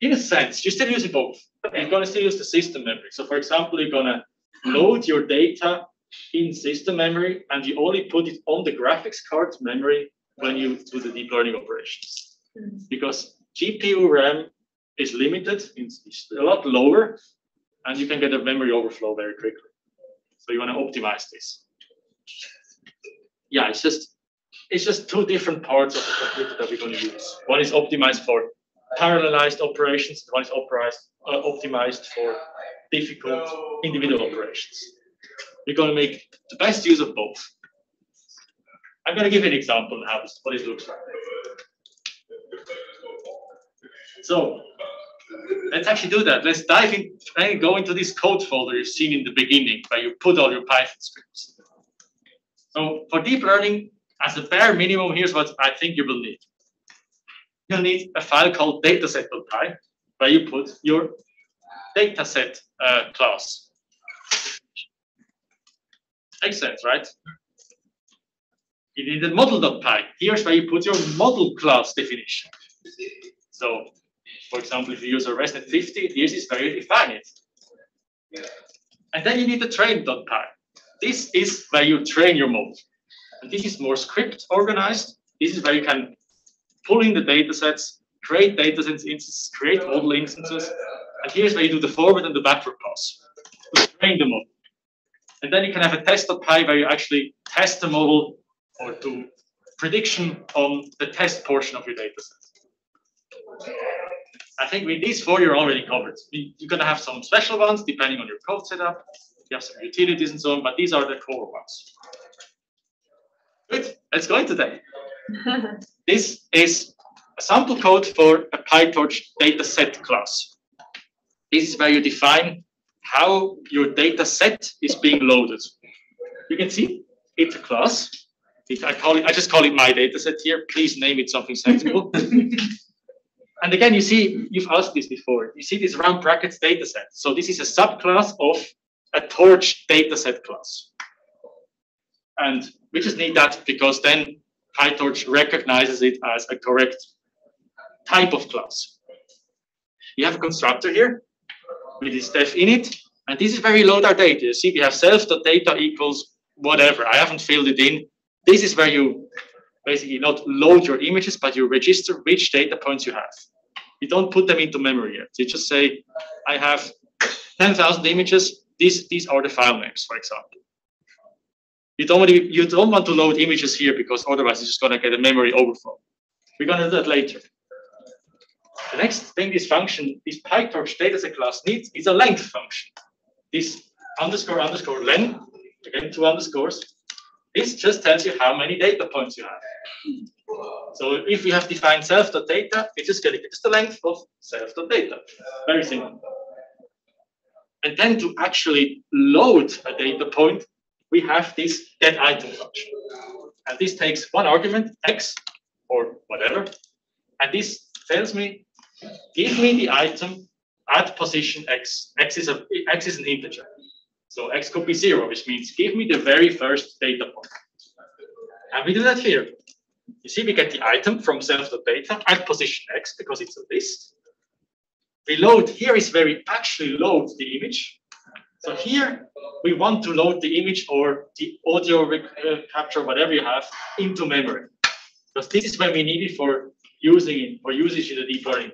In a sense, you're still using both. Okay. You're going to still use the system memory. So, for example, you're going to load your data in system memory, and you only put it on the graphics card memory when you do the deep learning operations. Mhm. Because GPU RAM is limited, it's it's a lot lower, and you can get a memory overflow very quickly. So you want to optimize this. Yeah, it's just it's just two different parts of the computer that we're going to use. One is optimized for parallelized operations, one is optimized, uh, optimized for difficult individual operations. We're going to make the best use of both. I'm going to give you an example of how this, what it looks like. So let's actually do that. Let's dive in and go into this code folder you've seen in the beginning where you put all your Python scripts. So for deep learning, as a bare minimum, here's what I think you will need. You'll need a file called dataset.py where you put your dataset uh, class. Makes sense, right? You need a model.py. Here's where you put your model class definition. So, for example, if you use a ResNet 50, this is where you define it. And then you need the train.py. This is where you train your model. And this is more script organized. This is where you can pull in the data sets, create data instances, create model instances. And here's where you do the forward and the backward pass to train the model. And then you can have a test.py where you actually test the model or to prediction on the test portion of your data set. I think with these four, you're already covered. You're gonna have some special ones depending on your code setup. You have some utilities and so on, but these are the core ones. Good, let's go into that. <laughs> This is a sample code for a PyTorch dataset class. This is where you define how your data set is being loaded. You can see it's a class. I call it, I just call it my data set here. Please name it something sensible. <laughs> and again, you see, you've asked this before. You see this round brackets data set. So this is a subclass of a torch dataset class. And we just need that because then PyTorch recognizes it as a correct type of class. You have a constructor here with this def init, and this is we load our data. You see, we have self.data equals whatever. I haven't filled it in. This is where you basically not load your images, but you register which data points you have. You don't put them into memory yet. You just say, I have 10,000 images. These, these are the file names, for example. You don't want to, you don't want to load images here because otherwise it's just going to get a memory overflow. We're going to do that later. The next thing this function, this PyTorch dataset class needs is a length function. This underscore underscore len, again two underscores, this just tells you how many data points you have. So if we have defined self.data, it's just going to get just the length of self.data. Very simple. And then to actually load a data point, we have this get item function. And this takes one argument, x or whatever, and this tells me, give me the item at position x. x is a x is an integer. So x could be zero, which means give me the very first data point. And we do that here. You see, we get the item from self.data at position x because it's a list. We load, here is where we actually load the image. So here we want to load the image or the audio uh, capture, whatever you have, into memory. Because this is when we need it for using it, for usage in the deep learning.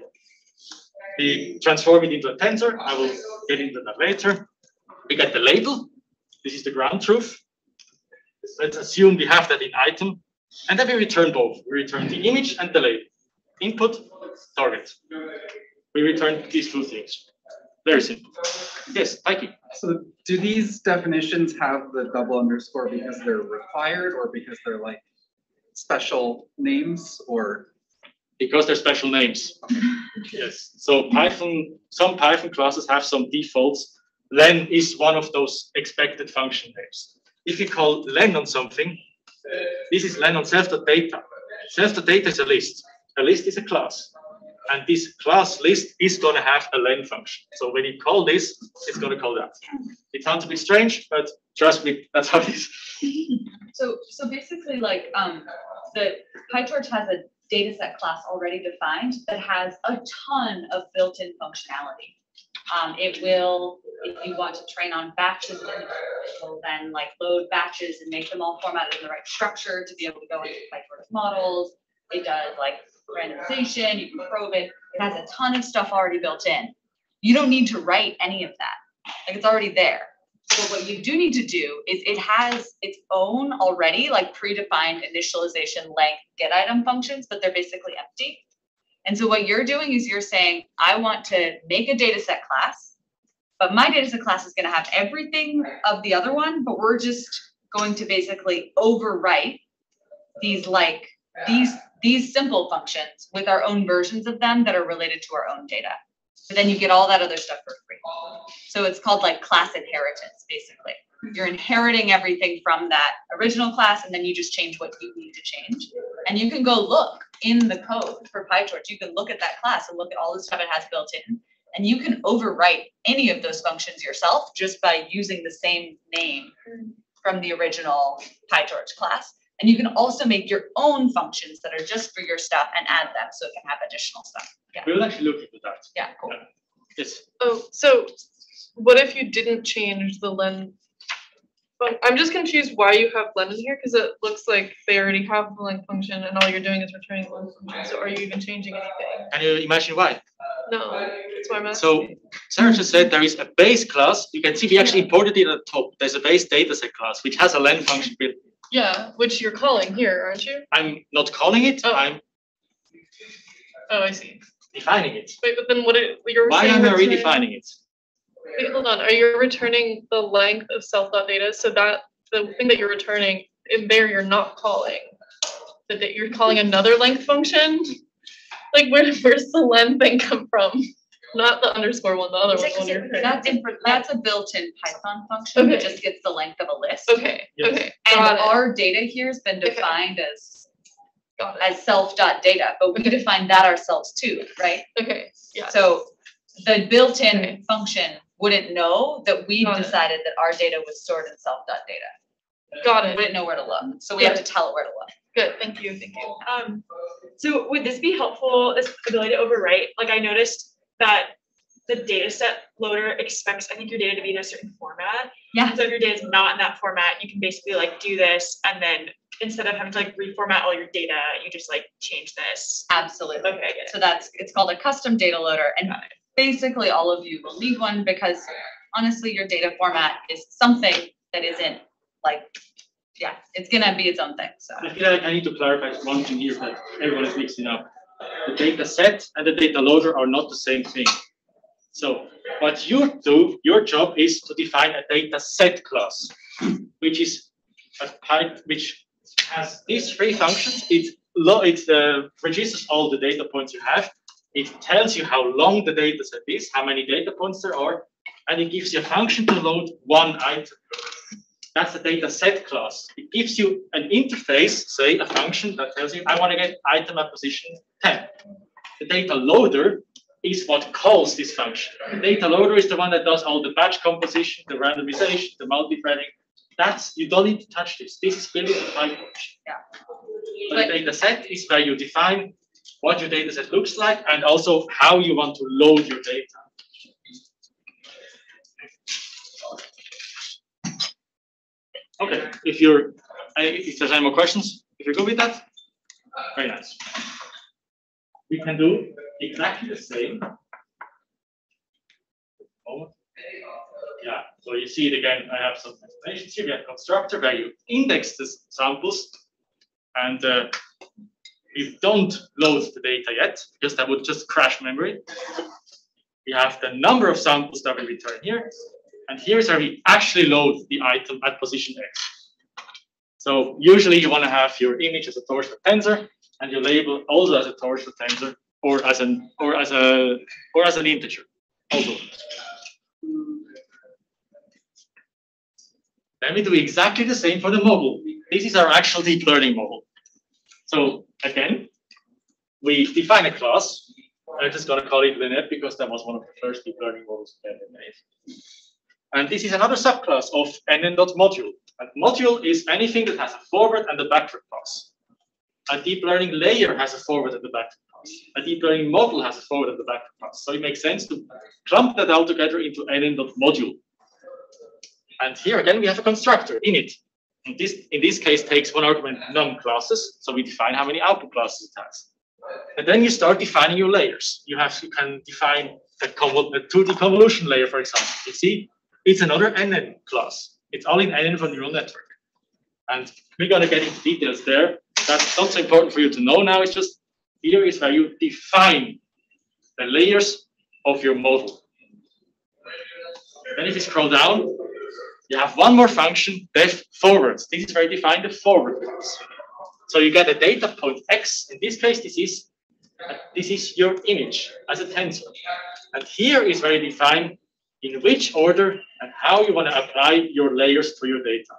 We transform it into a tensor. I will get into that later. We get the label. This is the ground truth. Let's assume we have that in item. And then we return both. We return the image and the label. Input, target. We return these two things. Very simple. Yes, Mikey. So do these definitions have the double underscore because they're required or because they're like special names or? Because they're special names. Yes. So Python, some Python classes have some defaults. Len is one of those expected function names. If you call len on something, this is len on self.data. Self.data is a list. A list is a class. And this class list is going to have a len function. So when you call this, it's going to call that. It sounds a bit strange, but trust me, that's how it is. So, so basically like, um, the PyTorch has a dataset class already defined that has a ton of built-in functionality. Um, it will, if you want to train on batches, it will then like load batches and make them all formatted in the right structure to be able to go into PyTorch models. It does like randomization, you can probe it. It has a ton of stuff already built in. You don't need to write any of that. Like it's already there. But what you do need to do is it has its own already like predefined initialization length get item functions, but they're basically empty. And so what you're doing is you're saying, I want to make a dataset class, but my dataset class is going to have everything of the other one, but we're just going to basically overwrite these like these these simple functions with our own versions of them that are related to our own data. But then you get all that other stuff for free. So it's called like class inheritance, basically. You're inheriting everything from that original class, and then you just change what you need to change. And you can go look in the code for PyTorch. You can look at that class and look at all the stuff it has built in. And you can overwrite any of those functions yourself just by using the same name from the original PyTorch class. And you can also make your own functions that are just for your stuff and add them so it can have additional stuff. Yeah, We will actually look into that. yeah, cool. Yes. Oh, so what if you didn't change the len? But I'm just confused why you have len in here, because it looks like they already have the len function and all you're doing is returning the len function, so are you even changing anything? Can you imagine why? No, that's why I'm asking. So Sarah just said there is a base class. You can see we actually imported it at the top. There's a base dataset class which has a len function built. Yeah, which you're calling here, aren't you? I'm not calling it, Oh. I'm Oh, I see. defining it. Wait, but then what it, you're Why am I redefining it? Wait, hold on, are you returning the length of self dot data, so that, the thing that you're returning, in there, you're not calling? That, that you're calling another length function? Like, where, where's the len thing come from? Not the underscore one, the other Is one. it 'cause when you're it- returning. That's a, that's a built-in Python function that just gets the length of a list. Okay, Yes. okay, And got it, our data here has been Okay. defined as, got it, as self.data, but we Okay. define that ourselves too, right? okay, yeah. So the built-in function wouldn't know that we Got it. decided that our data was stored in self.data. Got it, wouldn't know where to look, so we have to tell it where to look. good, thank you, thank you. Um, so would this be helpful, this ability to overwrite? Like I noticed that the data set loader expects, I think your data to be in a certain format. Yeah. So if your data is not in that format, you can basically like do this and then instead of having to like reformat all your data, you just like change this. Absolutely. Okay, I get it. So that's, it's called a custom data loader, and basically all of you will need one because honestly, your data format is something that isn't like, yeah, it's gonna be its own thing, so. I feel like I need to clarify one thing here that everyone is mixing up. The data set and the data loader are not the same thing. So what you do, your job is to define a data set class, which is a type which has these three functions. It it uh, registers all the data points you have. It tells you how long the data set is, how many data points there are, and it gives you a function to load one item. That's the data set class. It gives you an interface, say a function that tells you, I want to get item at position 10. The data loader is what calls this function. The data loader is the one that does all the batch composition, the randomization, the multi-threading. That's, you don't need to touch this. This is built in PyTorch. Yeah. But the data set is where you define what your data set looks like and also how you want to load your data. Okay, if you're, if there's any more questions, if you're good with that, very nice. We can do exactly the same. Yeah, so you see it again, I have some explanations here. We have constructor where you index the samples and uh, we don't load the data yet because that would just crash memory. We have the number of samples that we return here. And here's where we actually load the item at position X. So usually you want to have your image as a torsional tensor and your label also as a torsional tensor or as an or as a or as an integer. Also. Then we do exactly the same for the model. This is our actual deep learning model. So again, we define a class. I'm just going to call it LeNet because that was one of the first deep learning models that we made. And this is another subclass of nn.module. And module is anything that has a forward and a backward pass. A deep learning layer has a forward and a backward pass. A deep learning model has a forward and a backward pass. So it makes sense to clump that all together into nn.module. And here again, we have a constructor in it. In this, in this case, takes one argument num classes. So we define how many output classes it has. And then you start defining your layers. You have you can define the, convol- the 2D convolution layer, for example. You see, it's another NN class. It's all in NN for neural network. And we're gonna get into details there. That's not so important for you to know now. It's just here is where you define the layers of your model. Then if you scroll down, you have one more function, def forwards. This is where you define the forward class. So you get a data point x. In this case, this is this is your image as a tensor. And here is where you define in which order and how you want to apply your layers to your data.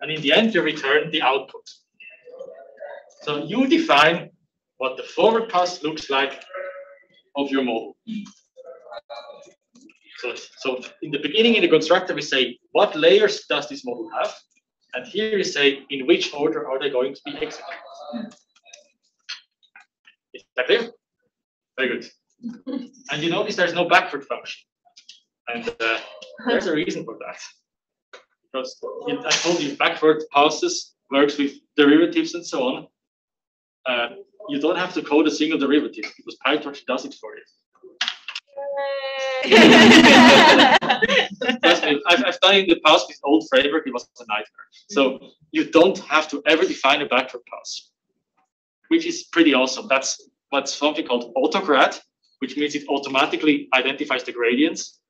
And in the end, you return the output. So you define what the forward pass looks like of your model. So, so in the beginning, in the constructor, we say, what layers does this model have? And here we say, in which order are they going to be executed? Is that clear? Very good. <laughs> And you notice there's no backward function. And uh, there's a reason for that. Because it- I told you backward passes works with derivatives and so on. Uh, you don't have to code a single derivative because PyTorch does it for you. Trust me, I've, I've done it in the past with old framework, it was a nightmare. So you don't have to ever define a backward pass, which is pretty awesome. That's what's something called autograd, which means it automatically identifies the gradients.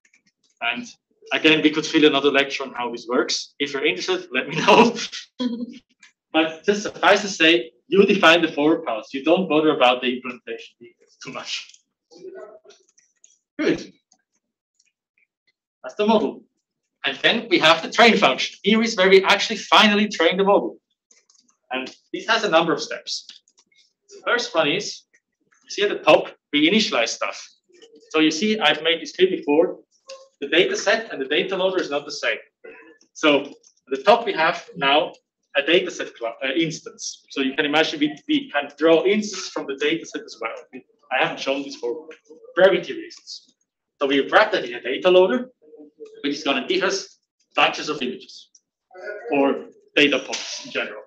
And again, we could fill another lecture on how this works. If you're interested, let me know. <laughs> but just suffice to say, you define the forward pass. You don't bother about the implementation details too much. Good. That's the model. And then we have the train function. Here is where we actually finally train the model. And this has a number of steps. The first one is, you see at the top, we initialize stuff. So you see, I've made this clear before, the data set and the data loader is not the same. So at the top we have now a data set uh, instance. So you can imagine we, we can draw instances from the data set as well. I haven't shown this for brevity reasons. So we wrap that in a data loader, which is going to give us batches of images or data points in general.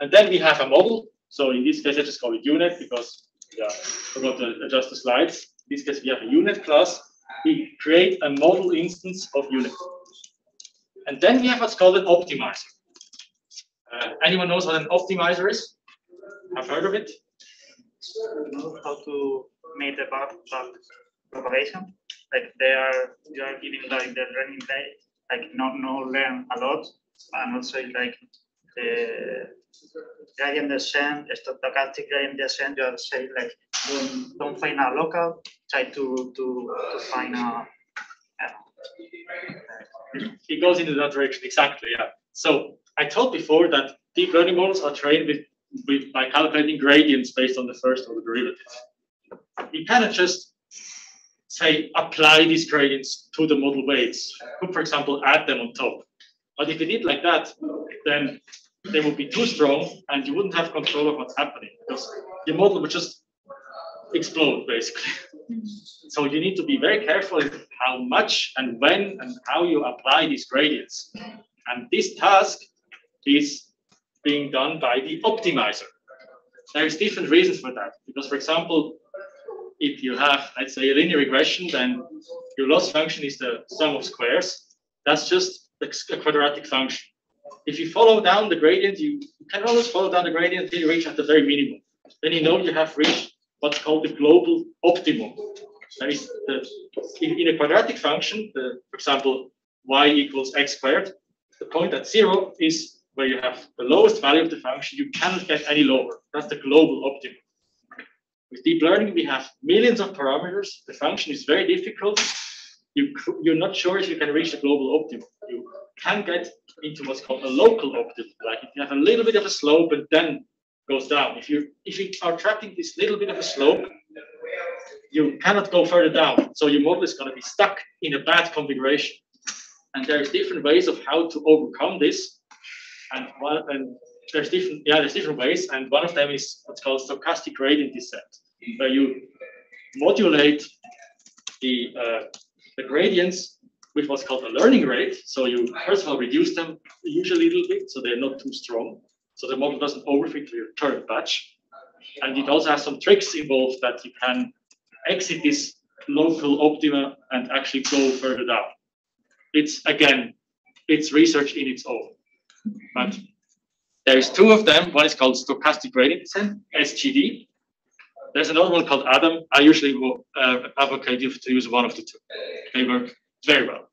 And then we have a model. So in this case, I just call it UNet because yeah, I forgot to adjust the slides. In this case, we have a UNet class. We create a model instance of UNet. And then we have what's called an optimizer. Uh, anyone knows what an optimizer is? Have heard of it? How to make the back propagation. Like they are you are giving like the learning rate, like not no learn a lot, and also like the gradient descent, stochastic gradient descent, you are saying like don't, don't find a local, try to to to find a it goes into that direction exactly yeah. So i told before that deep learning models are trained with, with by calculating gradients based on the first order derivative you cannot just say apply these gradients to the model weights. Could for example add them on top. But if you did like that then they would be too strong and you wouldn't have control of what's happening because your model would just explode basically. Mm-hmm. So you need to be very careful in how much and when and how you apply these gradients. And this task is being done by the optimizer. There's different reasons for that. Because for example, if you have, let's say, a linear regression, then your loss function is the sum of squares. That's just a quadratic function. If you follow down the gradient, you, can always follow down the gradient until you reach at the very minimum. Then you know you have reached what's called the global optimum. That is the, in, in a quadratic function, the, for example, y equals x squared, the point at zero is where you have the lowest value of the function. You cannot get any lower. That's the global optimum. With deep learning, we have millions of parameters. The function is very difficult. You, you're not sure if you can reach the global optimum. You can get into what's called a local optimum. Like if you have a little bit of a slope and then goes down. If you if you are trapping this little bit of a slope, you cannot go further down. So your model is going to be stuck in a bad configuration. And there's different ways of how to overcome this. And one and there's different yeah there's different ways. And one of them is what's called stochastic gradient descent, where you modulate the uh, the gradients with what's called a learning rate. So you first of all reduce them usually a little bit so they're not too strong. So the model doesn't overfit your current batch. And it also has some tricks involved that you can exit this local optima and actually go further down. It's again, it's research in its own. But there's two of them. One is called stochastic gradient descent, SGD. There's another one called Adam. I usually will, uh, advocate you to use one of the two. They work very well.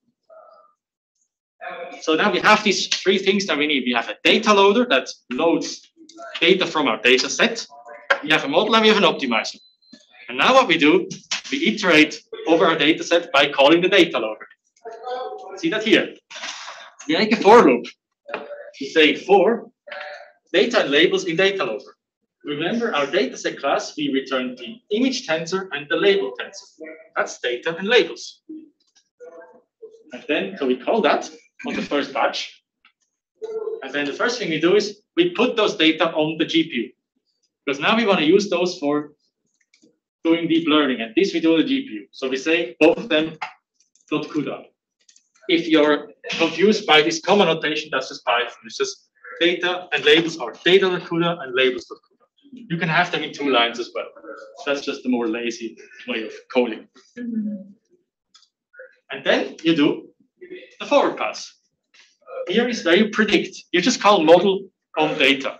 So now we have these three things that we need. We have a data loader that loads data from our data set. We have a model and we have an optimizer. And now what we do, we iterate over our data set by calling the data loader. See that here? We make a for loop. Say for data and labels in data loader. Remember our dataset class, we return the image tensor and the label tensor. That's data and labels. And then, so we call that on the first batch. And then the first thing we do is we put those data on the GPU. Because now we want to use those for doing deep learning. And this we do on the GPU. So we say both of them dot CUDA. If you're confused by this common notation, that's just Python. It's just data and labels are data.CUDA and labels.CUDA. You can have them in two lines as well. That's just a more lazy way of coding. And then you do the forward pass. Here is where you predict. You just call model on data.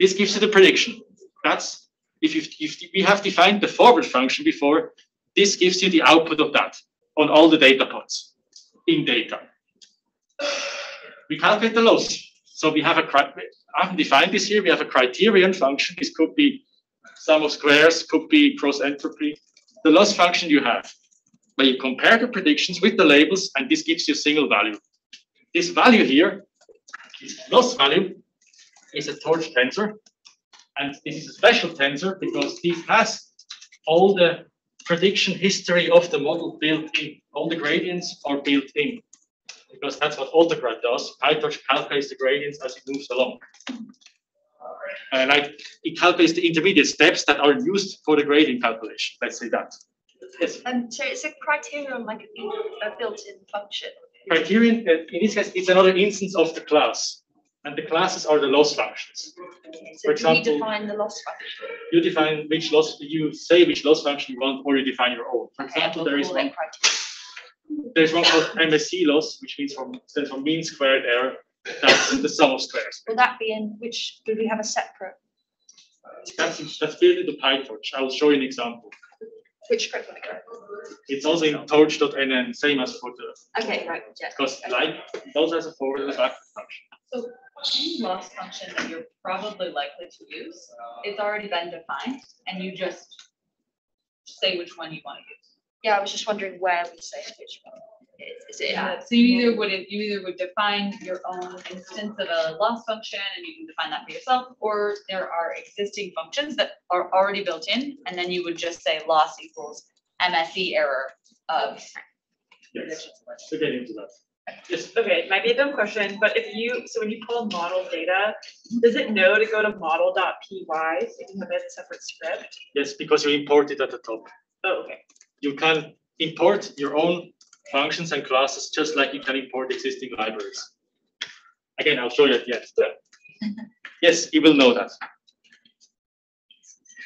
This gives you the prediction. That's if you if we have defined the forward function before, this gives you the output of that on all the data points in data. We calculate the loss. So we have a I haven't defined this here. We have a criterion function. This could be sum of squares, could be cross entropy. The loss function you have, where you compare the predictions with the labels, and this gives you a single value. This value here, this loss value, is a torch tensor. And this is a special tensor because this has all the prediction history of the model built in. All the gradients are built in. Because that's what AutoGrad does. PyTorch calculates the gradients as it moves along. And like it calculates the intermediate steps that are used for the gradient calculation. Let's say that. Yes. Um, so it's a criterion like a, built- a built-in function. criterion, uh, in this case, it's another instance of the class. And the classes are the loss functions. So For do we define the loss function? You define which loss, you say which loss function you want, or you define your own. For Okay, example, there is one, there's one called MSE loss, which means from, stands for mean squared error. That's the sum of squares. Will that be in which, do we have a separate, That's, that's built into PyTorch. I will show you an example. which script will it go? It's also in torch.nn, same as for the, Okay, right, yeah. because like, it also has a forward and a backward function. So any loss function that you're probably likely to use, it's already been defined and you just say which one you want to use. Yeah, I was just wondering where we say which one. Is is it Yeah, so you either would, you either would define your own instance of a loss function and you can define that for yourself, or there are existing functions that are already built in, and then you would just say loss equals MSE error of. Yes, to get into that. Yes, Okay, it might be a dumb question, but if you, so when you call model data, does it know to go to model.py, so you can have it as a separate script? yes, because you import it at the top. Oh, okay. you can import your own functions and classes just like you can import existing libraries. Again, I'll show you at the end. <laughs> Yes, you will know that.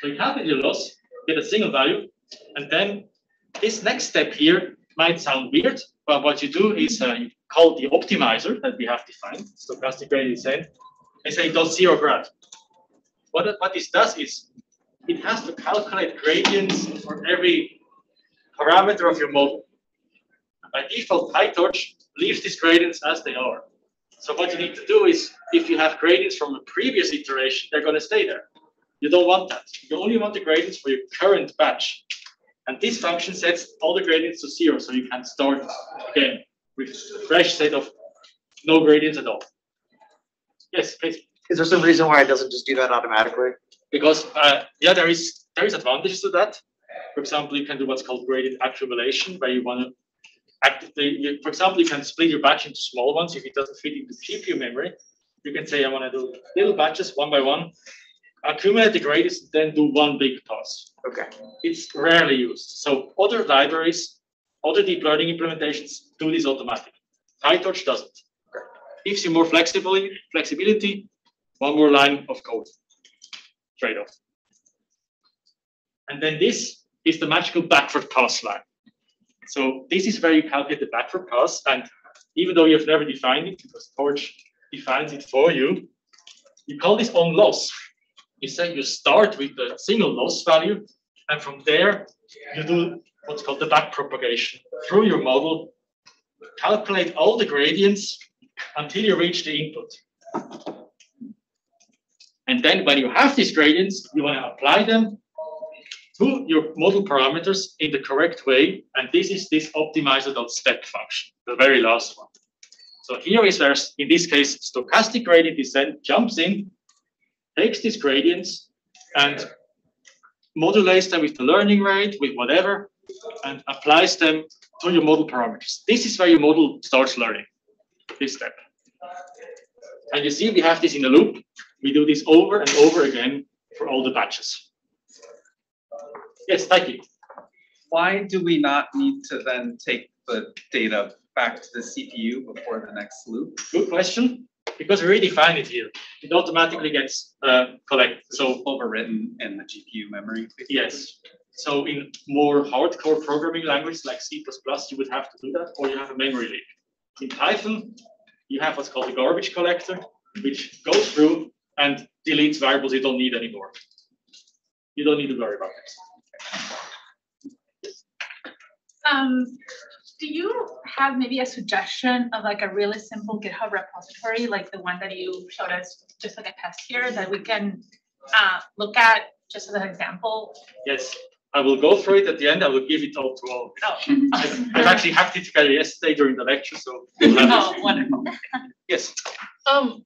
So you calculate your loss, get a single value, and then this next step here might sound weird, but what you do is uh, you call the optimizer that we have defined, stochastic gradient descent, and say does zero grad. What, what this does is it has to calculate gradients for every parameter of your model. By default, PyTorch leaves these gradients as they are. So what you need to do is, if you have gradients from a previous iteration, they're going to stay there. You don't want that. You only want the gradients for your current batch. And this function sets all the gradients to zero, so you can start again with a fresh set of no gradients at all. Yes, please. Is there some reason why it doesn't just do that automatically? Because uh, yeah, there is there is advantages to that. For example, you can do what's called gradient accumulation, where you want to actively, you, for example, you can split your batch into small ones if it doesn't fit into GPU memory. You can say I want to do little batches one by one, accumulate the gradients, then do one big pass. Okay. It's rarely used. So other libraries, other deep learning implementations do this automatically. PyTorch doesn't. Okay. Gives you more flexibility, flexibility, one more line of code trade-off. And then this is the magical backward pass line. So this is where you calculate the backward pass, and even though you've never defined it, because Torch defines it for you, you call this on loss. You say you start with the single loss value, and from there you do what's called the back propagation through your model, calculate all the gradients until you reach the input. And then when you have these gradients, you want to apply them to your model parameters in the correct way. And this is this optimizer.step function, the very last one. So here is where, in this case, stochastic gradient descent jumps in, takes these gradients and modulates them with the learning rate, with whatever, and applies them to your model parameters. This is where your model starts learning, this step. And you see we have this in a loop. We do this over and over again for all the batches. Yes, thank you. Why do we not need to then take the data back to the CPU before the next loop? Good question. Because we redefine it here, it automatically gets uh, collected. So overwritten in the GPU memory. Yes. So in more hardcore programming languages like C++, you would have to do that, or you have a memory leak. In Python, you have what's called a garbage collector, which goes through and deletes variables you don't need anymore. You don't need to worry about this. Um, do you have maybe a suggestion of like a really simple GitHub repository, like the one that you showed us, just like a test here, that we can uh, look at just as an example? Yes, I will go through it at the end. I will give it all to all. Oh. I've I've actually hacked it together yesterday during the lecture, so. <laughs> Oh, wonderful. Yes. Um,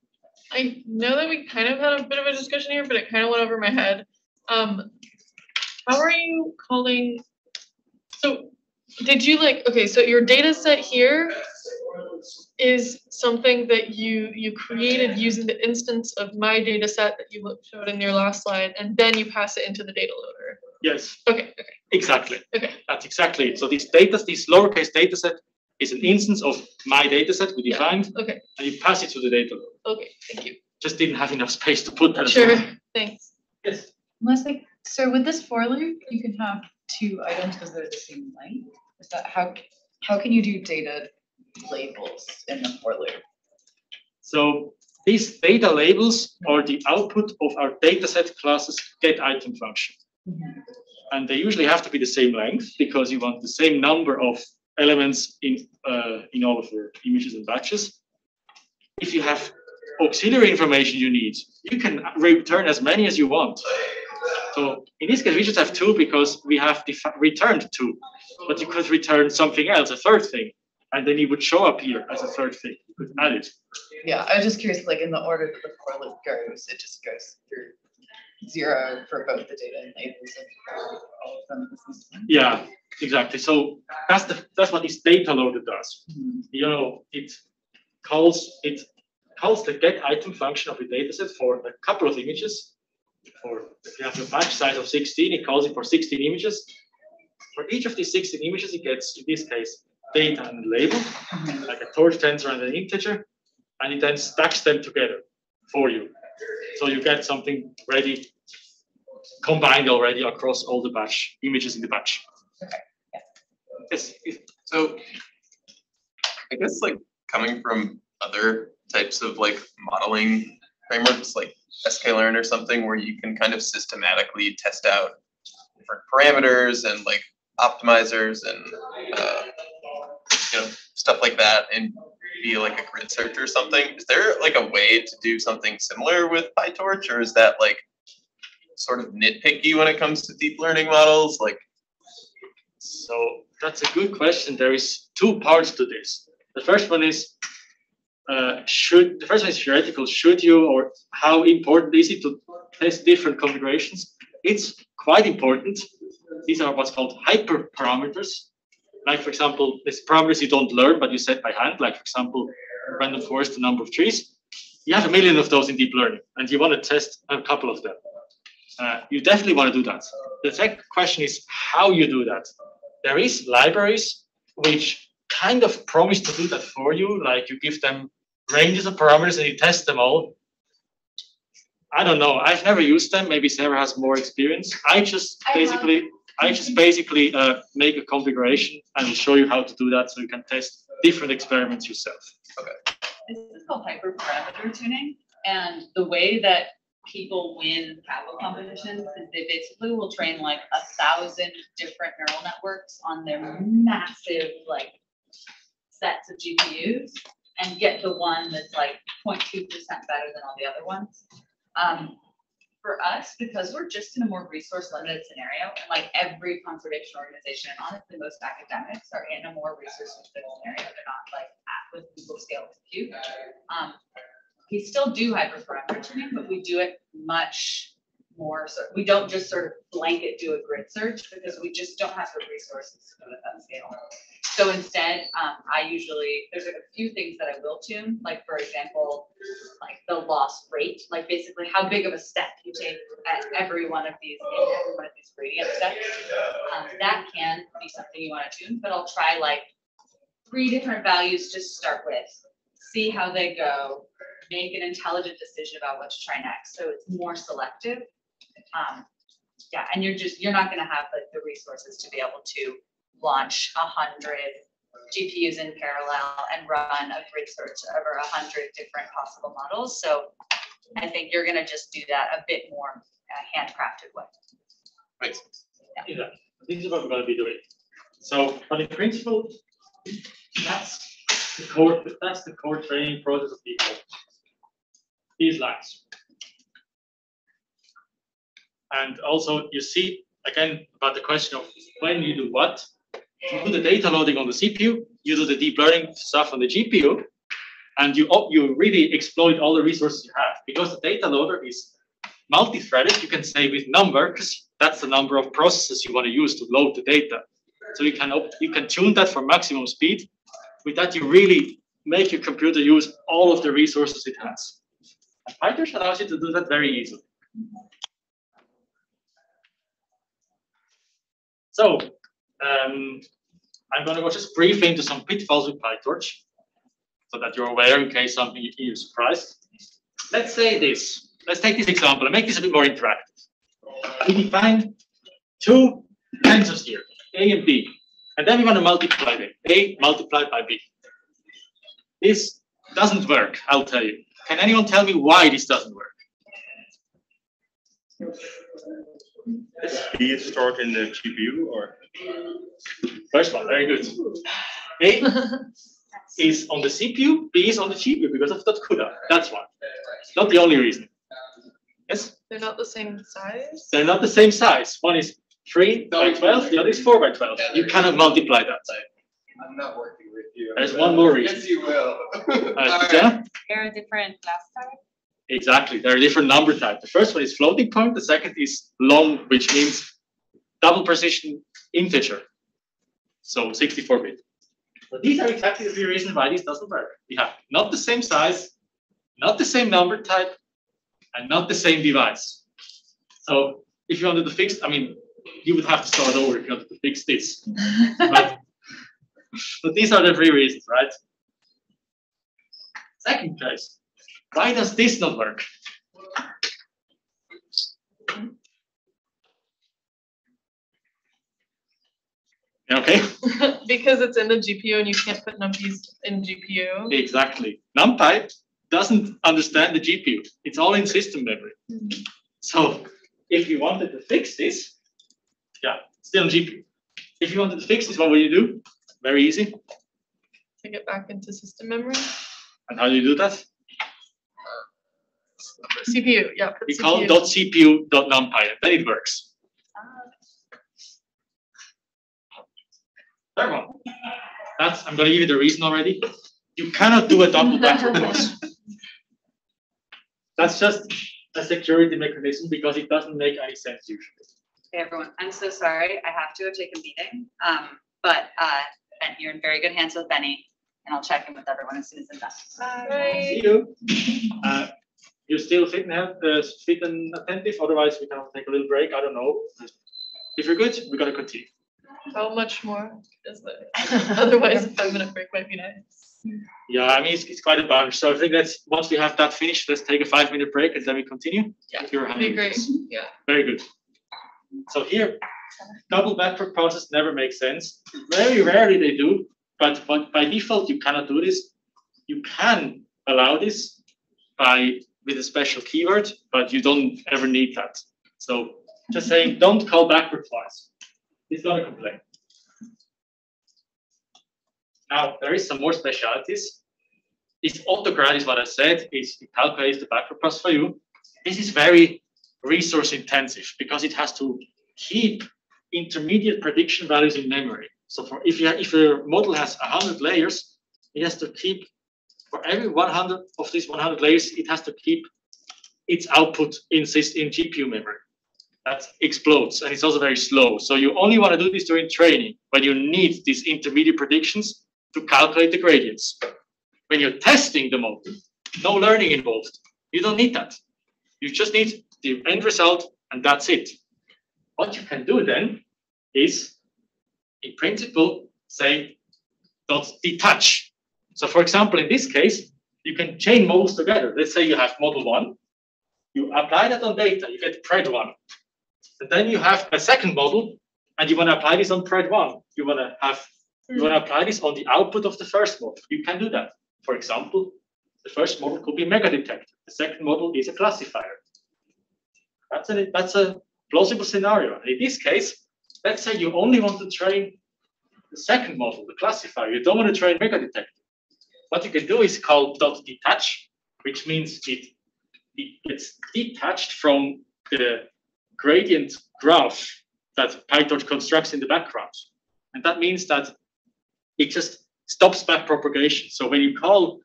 I know that we kind of had a bit of a discussion here, but it kind of went over my head. Um, how are you calling? So, did you like? Okay, so your data set here is something that you you created using the instance of my data set that you showed in your last slide, and then you pass it into the data loader. Yes. Okay. Okay. Exactly. Okay. That's exactly it. So this data, this lowercase data set is an instance of my data set we Yeah. defined, Okay. and you pass it to the data. loader. Okay. Thank you. Just didn't have enough space to put that. Sure. Thanks. Yes. Leslie, so with this for loop, you can have two items because they're the same length? Is that how, how can you do data labels in the for loop? So these data labels are the output of our dataset classes get item function. And they usually have to be the same length because you want the same number of elements in, uh, in all of your images and batches. If you have auxiliary information you need, you can return as many as you want. So in this case, we just have two because we have returned two, but you could return something else, a third thing, and then it would show up here as a third thing. You could add it. Yeah, I was just curious, like in the order that the for loop goes, it just goes through zero for both the data and labels and all of them at the same. Yeah, exactly. So that's the that's what this data loader does. Mm-hmm. You know, it calls it calls the get item function of the dataset for a couple of images. For if you have a batch size of 16, it calls it for 16 images. For each of these 16 images, it gets in this case data and label, like a torch tensor and an integer, and it then stacks them together for you. So you get something ready, combined already across all the batch images in the batch. Yes, So I guess like coming from other types of like modeling frameworks like sklearn or something where you can kind of systematically test out different parameters and like optimizers and uh, you know stuff like that and be like a grid search or something. Is there like a way to do something similar with PyTorch or is that like sort of nitpicky when it comes to deep learning models? Like So that's a good question. There is two parts to this. The first one is uh, should the first one is theoretical. Should you or how important is it to test different configurations? It's quite important. These are what's called hyperparameters. Like for example, these parameters you don't learn but you set by hand. Like for example, random forest, the number of trees. You have a million of those in deep learning, and you want to test a couple of them. Uh, you definitely want to do that. The second question is how you do that. There is libraries which kind of promise to do that for you, like you give them ranges of parameters and you test them all. I don't know. I've never used them. Maybe Sarah has more experience. I just I have. basically, I just basically uh, make a configuration and show you how to do that so you can test different experiments yourself. Okay. This is called hyperparameter tuning, and the way that people win Kaggle competitions is they basically will train like a thousand different neural networks on their massive like sets of GPUs and get the one that's like 0.2 percent better than all the other ones. Um, for us, because we're just in a more resource limited scenario, and like every conservation organization, honestly, most academics are in a more resource limited scenario. They're not like at with Google scale compute. Um, we still do hyperparameter tuning, but we do it much more, so we don't just sort of blanket do a grid search because we just don't have the resources to it at that scale. So instead, um, I usually, there's like a few things that I will tune, like for example, like the loss rate, like basically how big of a step you take at every one of these, in every one of these gradient steps. Um, that can be something you wanna tune, but I'll try like three different values to start with, see how they go, make an intelligent decision about what to try next, so it's more selective. Um, yeah, and you're just, you're not gonna have like the resources to be able to launch a hundred GPUs in parallel and run a grid search over a hundred different possible models, so I think you're gonna just do that a bit more uh, handcrafted way. Right. Yeah, this is what we're gonna be doing. So, but in principle, that's the core, that's the core training process of people. These lines. And also, you see, again, about the question of when you do what. You do the data loading on the CPU, you do the deep learning stuff on the GPU, and you, you really exploit all the resources you have. Because the data loader is multi-threaded, you can say with number, because that's the number of processes you want to use to load the data. So you can you can tune that for maximum speed. With that, you really make your computer use all of the resources it has. And PyTorch allows you to do that very easily. So um, I'm going to go just briefly into some pitfalls with PyTorch, so that you're aware in case something you- you're surprised. Let's say this. Let's take this example and make this a bit more interactive. We define two tensors here, A and B, and then we want to multiply them. A multiplied by B. This doesn't work, I'll tell you. Can anyone tell me why this doesn't work? B is stored in the GPU or? First one, very good. A is on the CPU, B is on the GPU because of that CUDA. That's one. Not the only reason. Yes, They're not the same size? they're not the same size. One is three by twelve, the other is four by twelve. You cannot multiply that. I'm not working with you. There's one more reason. Yes, you will. Uh, Jenna? They're different last type. Exactly. There are different number types. The first one is floating point. The second is long, which means double precision integer. So 64 bit. So these are exactly the three reasons why this doesn't work. We have not the same size, not the same number type, and not the same device. So if you wanted to fix, I mean, you would have to start over if you wanted to fix this. <laughs> but, but these are the three reasons, right? Second case. Why does this not work? Okay, <laughs> Because it's in the GPU and you can't put numbers in GPU. exactly. NumPy doesn't understand the GPU. It's all in system memory. Mm-hmm. So if you wanted to fix this, yeah, still in GPU. If you wanted to fix this, what would you do? Very easy. Take it back into system memory. And how do you do that? CPU, yeah. put We call CPU. it .cpu .numpy, and then it works. Third one. That's, I'm gonna give you the reason already. You cannot do a double backward cross. <laughs> That's just a security mechanism because it doesn't make any sense usually. Hey, everyone, I'm so sorry. I have to go take a meeting. Um, but, uh, Ben, you're in very good hands with Benny, and I'll check in with everyone as soon as I'm done. Bye. See you. Uh, You still fit and have, uh, fit and attentive, otherwise we can take a little break, I don't know. If you're good, we're gonna continue. How much more is there? <laughs> Otherwise, a five minute break might be nice. Yeah, I mean, it's, it's quite a bunch, so I think that's, once we have that finished, let's take a five minute break and then we continue. Yeah, you're happy be great, yeah. Very good. So here, double backward process never makes sense. Very rarely they do, but, but by default, you cannot do this. You can allow this by, with a special keyword, but you don't ever need that. So just saying, don't call backward twice. It's not a complaint. Now, there is some more specialities. This autograd is what I said, it calculates the backward process for you. This is very resource intensive because it has to keep intermediate prediction values in memory. So for if you if your model has 100 layers, it has to keep for every 100 of these 100 layers, it has to keep its output in in GPU memory. That explodes and it's also very slow. So you only want to do this during training when you need these intermediate predictions to calculate the gradients. When you're testing the model, no learning involved. You don't need that. You just need the end result and that's it. What you can do then is, in principle, say dot detach. So for example, in this case, you can chain models together. Let's say you have model one, you apply that on data, you get pred one. And then you have a second model, and you want to apply this on pred one. You want to have, you want to apply this on the output of the first model. You can do that. For example, the first model could be MegaDetector. The second model is a classifier. That's a, that's a plausible scenario. And in this case, let's say you only want to train the second model, the classifier. You don't want to train MegaDetector. What you can do is called dot detach, which means it, it gets detached from the gradient graph that PyTorch constructs in the background. And that means that it just stops back propagation. So when you call,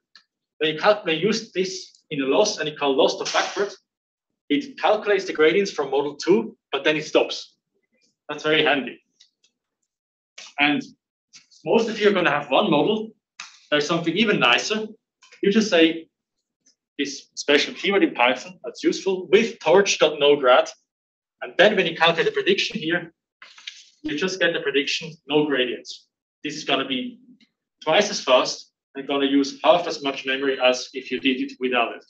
when you, cal- when you use this in a loss and you call loss of backward, it calculates the gradients from model two, but then it stops. That's very handy. And most of you are going to have one model. There's something even nicer. You just say this special keyword in Python that's useful with torch.no_grad. And then when you calculate the prediction here, you just get the prediction, no gradients. This is going to be twice as fast and going to use half as much memory as if you did it without it.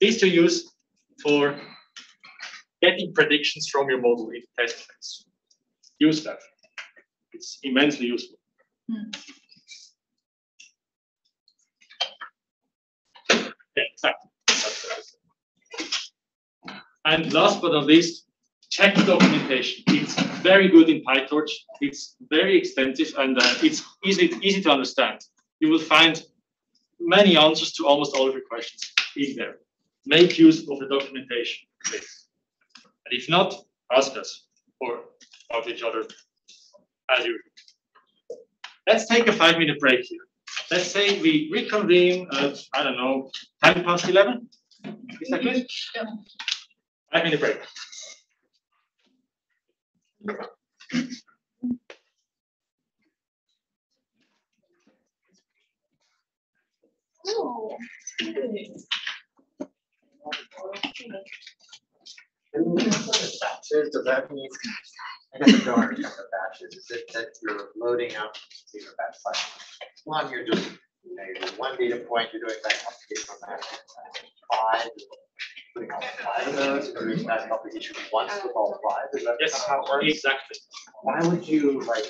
These to use for getting predictions from your model in test phase. Use that. It's immensely useful. Yeah, exactly. That's what I said. And last but not least, check the documentation. It's very good in PyTorch. It's very extensive and uh, it's easy easy to understand. You will find many answers to almost all of your questions in there. Make use of the documentation, please. And if not, ask us or ask each other as usual. Let's take a five minute break here. Let's say we reconvene at, I don't know, 10 past 11? Is that good? Five minute break. Oh. Batches, does that mean, I guess I don't understand the batches, is it that you're loading up to your batch size? One, you're just, you know, one data point, you're doing that computation on that. Five, putting all five of those, computation once with all five, is that Yes, exactly. Why would you like?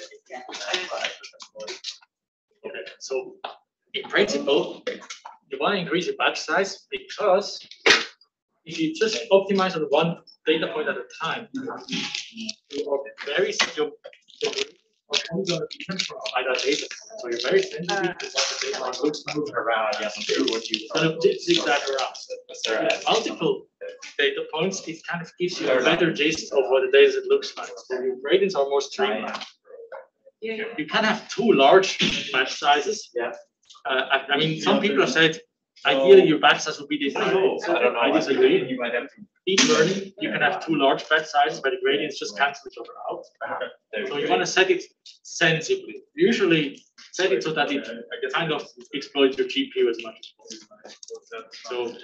So in principle, you want to increase your batch size because if you just optimize on one data point at a time, you are very you are be controlled data. So you're very the data looks. Moving around, yes, I'm sure what you. Kind of zigzag around. With multiple data points, it kind of gives you a better gist of what the data set looks like. So your gradients are more streamlined. You can have two large batch sizes. Yeah. Uh, I, I mean, some people have said, ideally your batch size would be this. I don't know. I disagree. You might have to. Deep learning, you can have two large batch sizes, but the gradients just cancel each other out. So you want to set it sensibly. Usually set it so that it kind of exploits your GPU as much as possible. So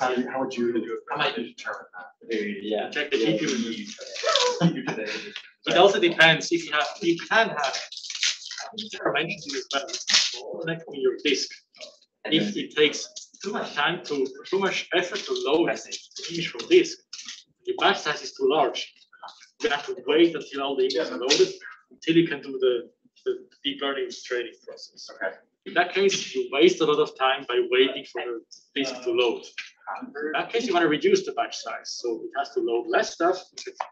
How, how would you, how might you determine that? yeah. check the GPU. It also depends if you have, you can have, I mentioned it as well, connecting your disk. If it takes too much time to, too much effort to load the image from disk, the batch size is too large. You have to wait until all the images are loaded, until you can do the, the deep learning training process. Okay. In that case, you waste a lot of time by waiting for the disk to load. In that case, you want to reduce the batch size, so it has to load less stuff,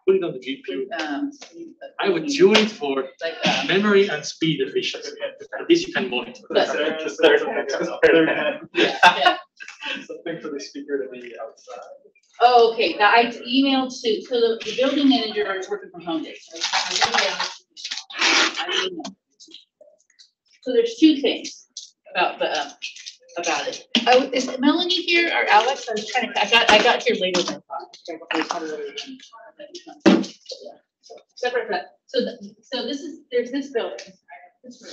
put it on the GPU. Um, I would tune it for um, memory and speed efficiency. And this you can monitor. yeah, yeah. Something for the speaker to be outside. Oh, okay, now I emailed to, so the, the building manager is working from home days. right? I it. I emailed. So there's two things about the, um, about it. Oh, is Melanie here or Alex? I was trying to, I got, I got here later than I thought. Separate, but, so, so this is, there's this building. this room.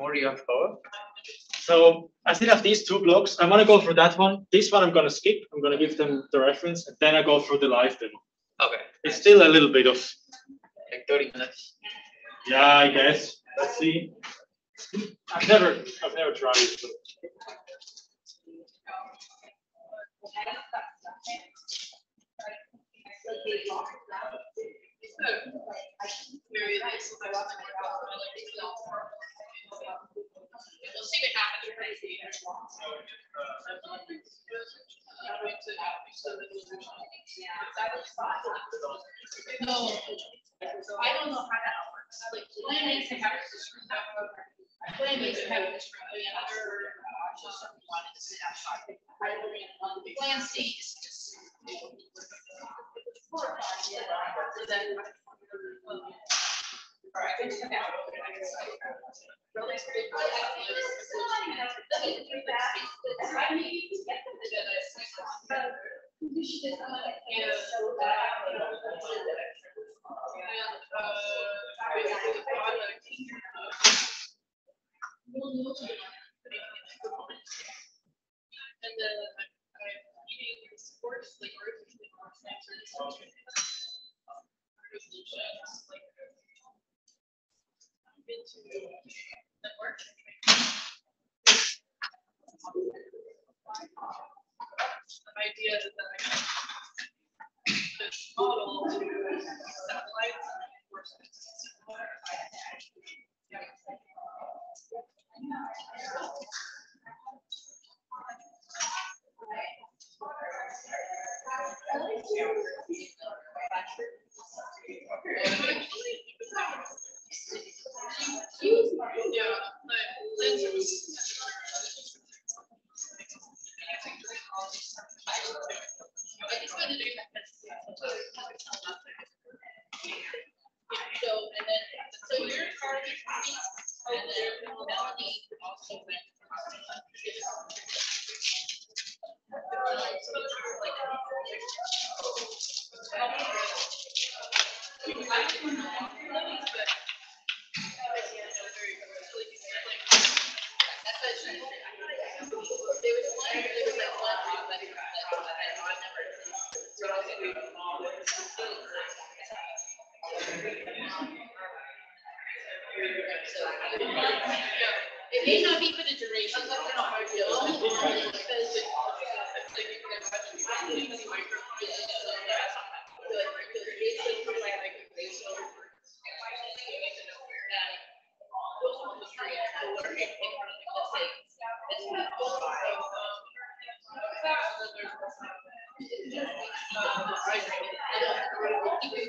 much more power. So I still have these two blocks. I'm gonna go through that one. This one I'm gonna skip. I'm gonna give them the reference, and then I go through the live demo. Okay. It's still a little bit of like 30 minutes. Yeah, I guess. Let's see. I've never, I've never tried it. So.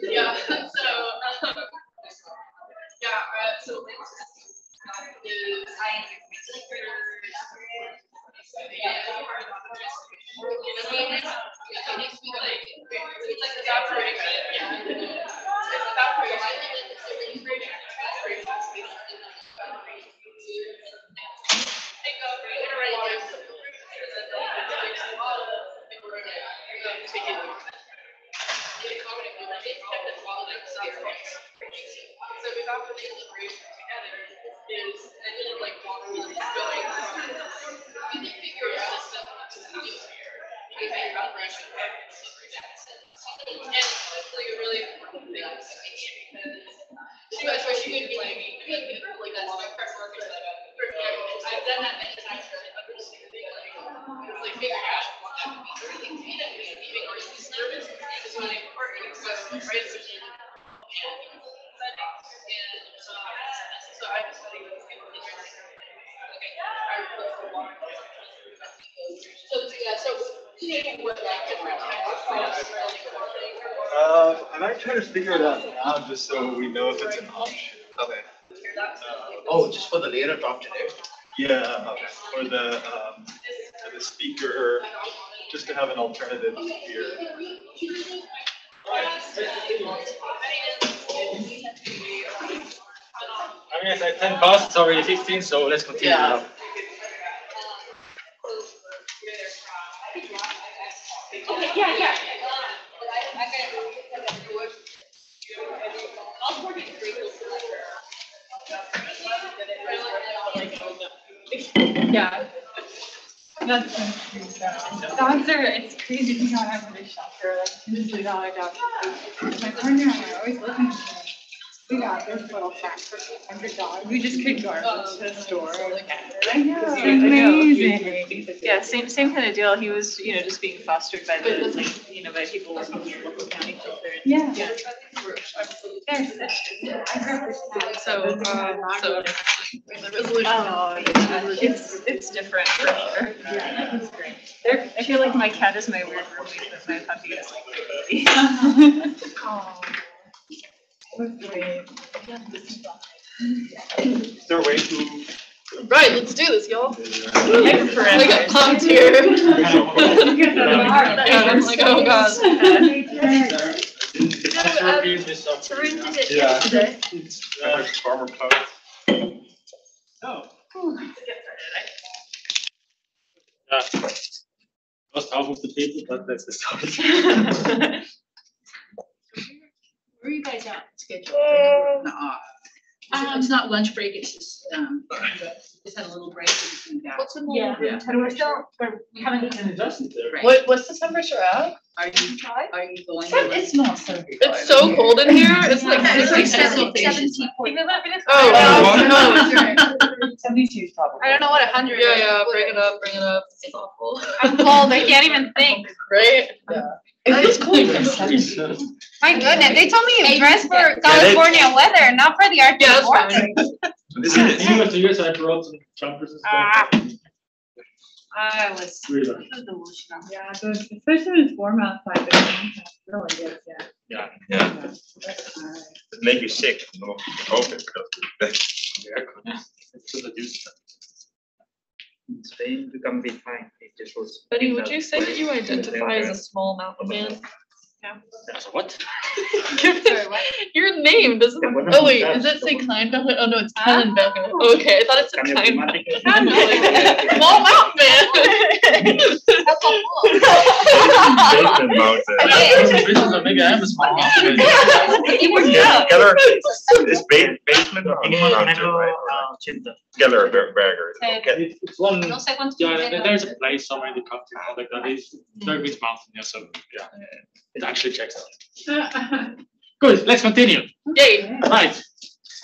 Yeah. <laughs> 15, so let's continue. Yeah. We just could garbage to the store. I know, I know. amazing. Yeah, same, same kind of deal. He was, you know, just being fostered by the, like, you know, by people working in the local county shelter. Yeah. Yeah. So, um, so. The resolution. Oh, yeah, it's, it's different for sure. Yeah, that's great. I feel like my cat is my weird roommate, but my puppy is like my baby. <laughs> <laughs> Oh. That's great. Is there a way to? Right, let's do this, y'all. Like forever. I got pumped here. Yeah. Yeah, I'm like, oh god. Repeat this. Tarun did it Yeah. yesterday. Uh, Farmer post. Oh. Yeah. Lost half of the people, but that's the start. Where are you guys at schedule? Uh, Um, It's not lunch break, it's just, um, just had a little break in between that. What's in the? Yeah, Yeah. and we're still, we're, we haven't Can adjust it there. Right. What, what's the temperature at? Are you, are you going? Seven- It's not seventy-five. It's so cold in here, it's like Yeah, it's like sixty. seventy. Even if it is- Oh, no. <laughs> <laughs> Seventy-two is probably. I don't know what a hundred Yeah, is. yeah, bring it up, bring it up. It's awful. I'm cold, I can't even think. Right? It's cold for. My goodness, they told me Hey, to dress for they- California weather, not for the Arctic. Yeah, that's North. fine. <laughs> This is, You went to yours, I brought some jumpers and Ah. stuff. I was. Really delusional. Yeah, so especially when it's warm outside, the contrast really is, yeah. Yeah. Yeah. That's nice. It make you sick, no, hope it It's to the juice. In Spain, you be fine. It just was. Buddy, would you say that you identify as a small mountain man? Yeah. That's what? Your name doesn't, oh wait, does it say Kleinfelder? Oh no, it's Kleinfelder. Okay, I thought it said Cambio Kleinfelder. climático. Small mountain man. <laughs> Basement mountain. <laughs> Maybe I am a small mountain. <laughs> You were Yeah, dumb. Keller, it's basement or Tengo, mountain, tengo right? 80. Keller Berger. Okay. Okay. It's it's one, No sé cuántos yeah, there's a place somewhere in the country called like that. It's Derby's Mountain, yeah, so, yeah. It actually checks out. <laughs> Good, let's continue. Yay. Right,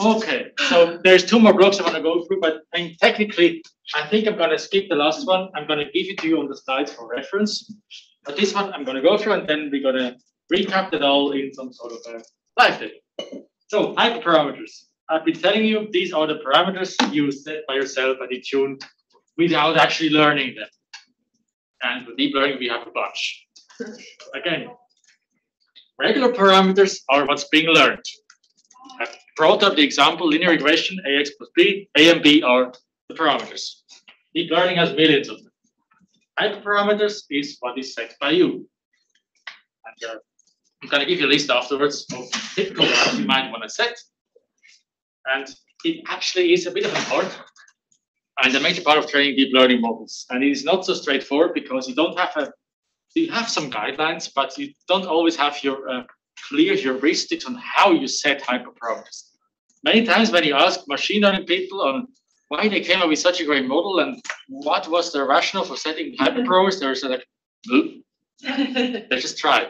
okay, so there's two more blocks I wanna go through, but I mean, technically, I think I'm gonna skip the last one. I'm gonna give it to you on the slides for reference. But this one, I'm gonna go through and then we're gonna recap it all in some sort of a live day. So hyperparameters. I've been telling you, these are the parameters you set by yourself and you tune without actually learning them. And for deep learning, we have a bunch. Again, regular parameters are what's being learned. I've brought up the example linear regression, ax plus b, a and b are the parameters. Deep learning has millions of them. Hyperparameters is what is set by you. And uh, I'm gonna give you a list afterwards of typical ones you might wanna set. And it actually is a bit of an art and a major part of training deep learning models. And it is not so straightforward because you don't have a You have some guidelines, but you don't always have your uh, clear heuristics on how you set hyperparameters. Many times when you ask machine learning people on why they came up with such a great model and what was their rationale for setting <laughs> hyperparameters, they're like, <laughs> they just try,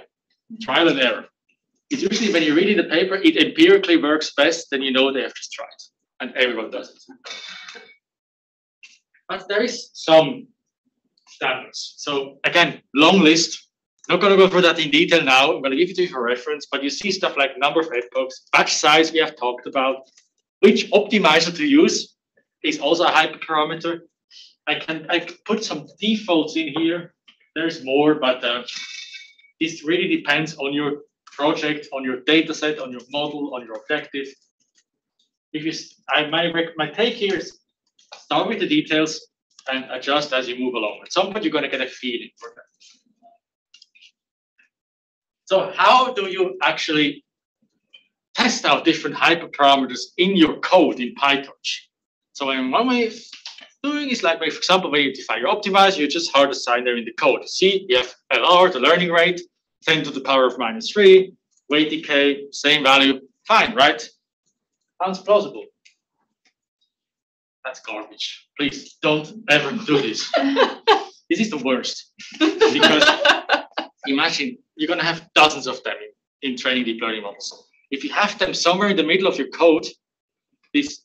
trial and error. It's usually when you read in the paper, it empirically works best, then you know they have just tried, and everyone does it. But there is some standards. So again, long list. Not going to go through that in detail now. I'm going to give it to you for reference, but you see stuff like number of epochs, batch size we have talked about, which optimizer to use is also a hyperparameter. I can I put some defaults in here. There's more, but uh, this really depends on your project, on your data set, on your model, on your objective. If you, I, my, my take here is start with the details and adjust as you move along. At some point, you're going to get a feeling for that. So how do you actually test out different hyperparameters in your code in PyTorch? So in one way of doing is like, for example, when you define your optimizer, you just hard assign there in the code. See, you have LR, the learning rate, 10 to the power of minus 3, weight decay, same value. Fine, right? Sounds plausible. That's garbage. Please don't ever do this. <laughs> this is the worst. Because imagine you're going to have dozens of them in, in training deep learning models. If you have them somewhere in the middle of your code, this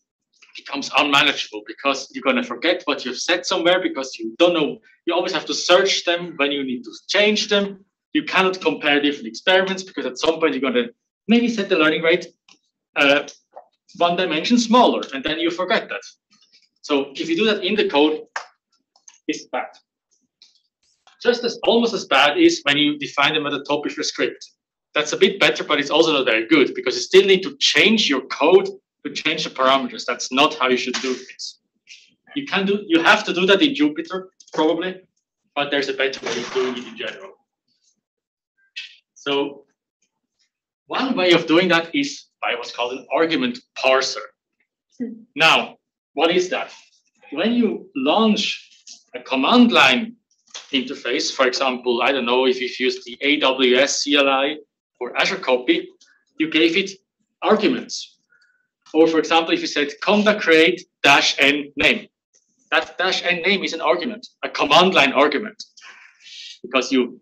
becomes unmanageable because you're going to forget what you've said somewhere because you don't know. You always have to search them when you need to change them. You cannot compare different experiments because at some point you're going to maybe set the learning rate uh, one dimension smaller and then you forget that. So if you do that in the code, it's bad. Just as almost as bad is when you define them at the top of your script. That's a bit better, but it's also not very good because you still need to change your code to change the parameters. That's not how you should do this. You can do you have to do that in Jupyter, probably, but there's a better way of doing it in general. So one way of doing that is by what's called an argument parser. Hmm. Now, what is that? When you launch a command line interface, for example, I don't know if you've used the AWS CLI or Azure Copy, you gave it arguments. Or for example, if you said conda create dash n name, that dash n name is an argument, a command line argument, because you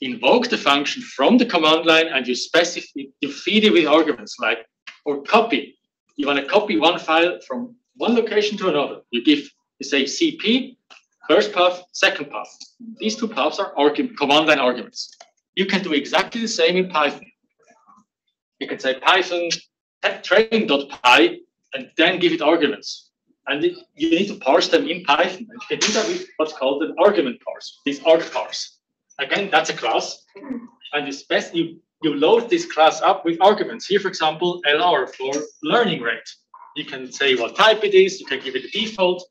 invoke the function from the command line and you specify, you feed it with arguments like, or copy. You want to copy one file from one location to another. You give, you say CP, first path, second path. These two paths are argument, command line arguments. You can do exactly the same in Python. You can say Python train.py and then give it arguments. And you need to parse them in Python. And you can do that with what's called an argument parse, this arg parse. Again, that's a class. And it's best you, you load this class up with arguments. Here, for example, LR for learning rate. You can say what type it is, you can give it a default,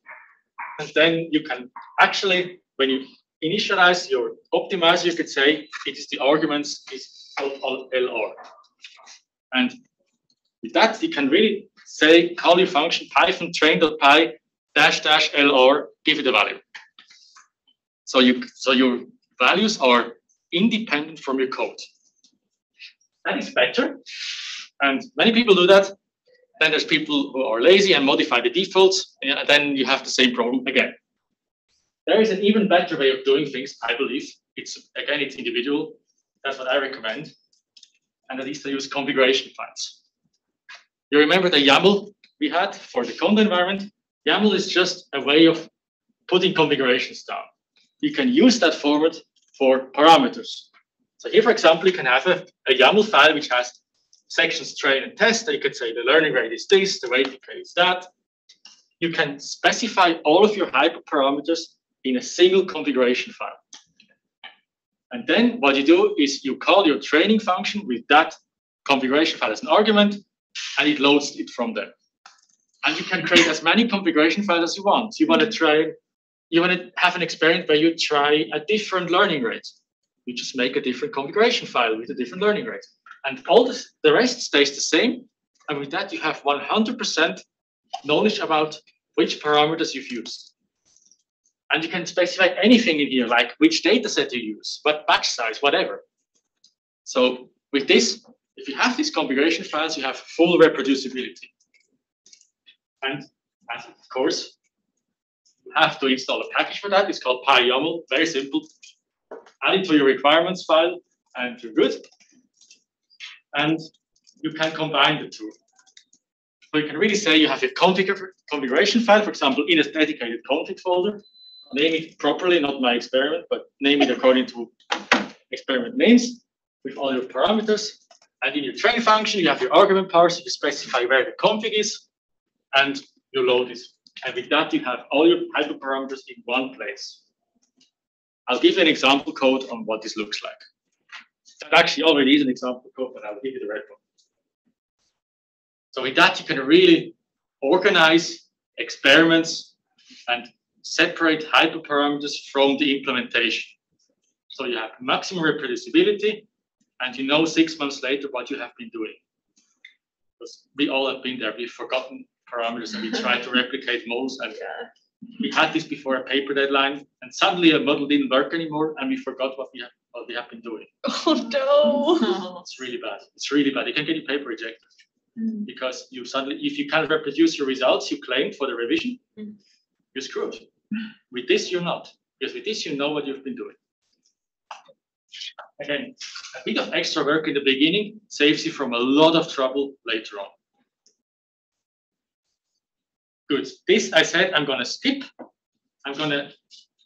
and then you can actually, when you initialize your optimizer, you could say it is the arguments is LR. And with that, you can really say, call your function python train.py dash dash LR, give it a value. So you so your values are independent from your code. That is better. And many people do that. Then there's people who are lazy and modify the defaults. And then you have the same problem again. There is an even better way of doing things, I believe. It's again, it's individual. That's what I recommend. And at least I use configuration files. You remember the YAML we had for the conda environment? YAML is just a way of putting configurations down. You can use that format for parameters. So here, for example, you can have a, a YAML file which has sections train and test. You could say the learning rate is this, the weight decay is that. You can specify all of your hyperparameters in a single configuration file. And then what you do is you call your training function with that configuration file as an argument, and it loads it from there. And you can create as many configuration files as you want. You want to try, you want to have an experiment where you try a different learning rate. You just make a different configuration file with a different learning rate. And all this, the rest stays the same. And with that, you have 100% knowledge about which parameters you've used. And you can specify anything in here, like which data set you use, what batch size, whatever. So with this, if you have these configuration files, you have full reproducibility. And, and of course, you have to install a package for that. It's called PyYAML, very simple. Add it to your requirements file, and you're good. And you can combine the two. So you can really say you have a config configuration file, for example, in a dedicated config folder. Name it properly, not my experiment, but name it according to experiment names with all your parameters. And in your train function, you have your argument parser, you specify where the config is, and you load it. And with that, you have all your hyperparameters in one place. I'll give you an example code on what this looks like. That actually oh, already is an example code, but I'll give you the red one. So with that, you can really organize experiments and separate hyperparameters from the implementation. So you have maximum reproducibility, and you know six months later what you have been doing. Because we all have been there, we've forgotten parameters and we try to replicate models and we had this before a paper deadline and suddenly a model didn't work anymore and we forgot what we have what we have been doing. <laughs> Oh no. <laughs> It's really bad. It's really bad. You can get your paper rejected Mm. because you suddenly, if you can't reproduce your results you claimed for the revision, Mm. you're screwed. With this, you're not, because with this, you know what you've been doing. Again, a bit of extra work in the beginning saves you from a lot of trouble later on. Good. This I said I'm going to skip. I'm going to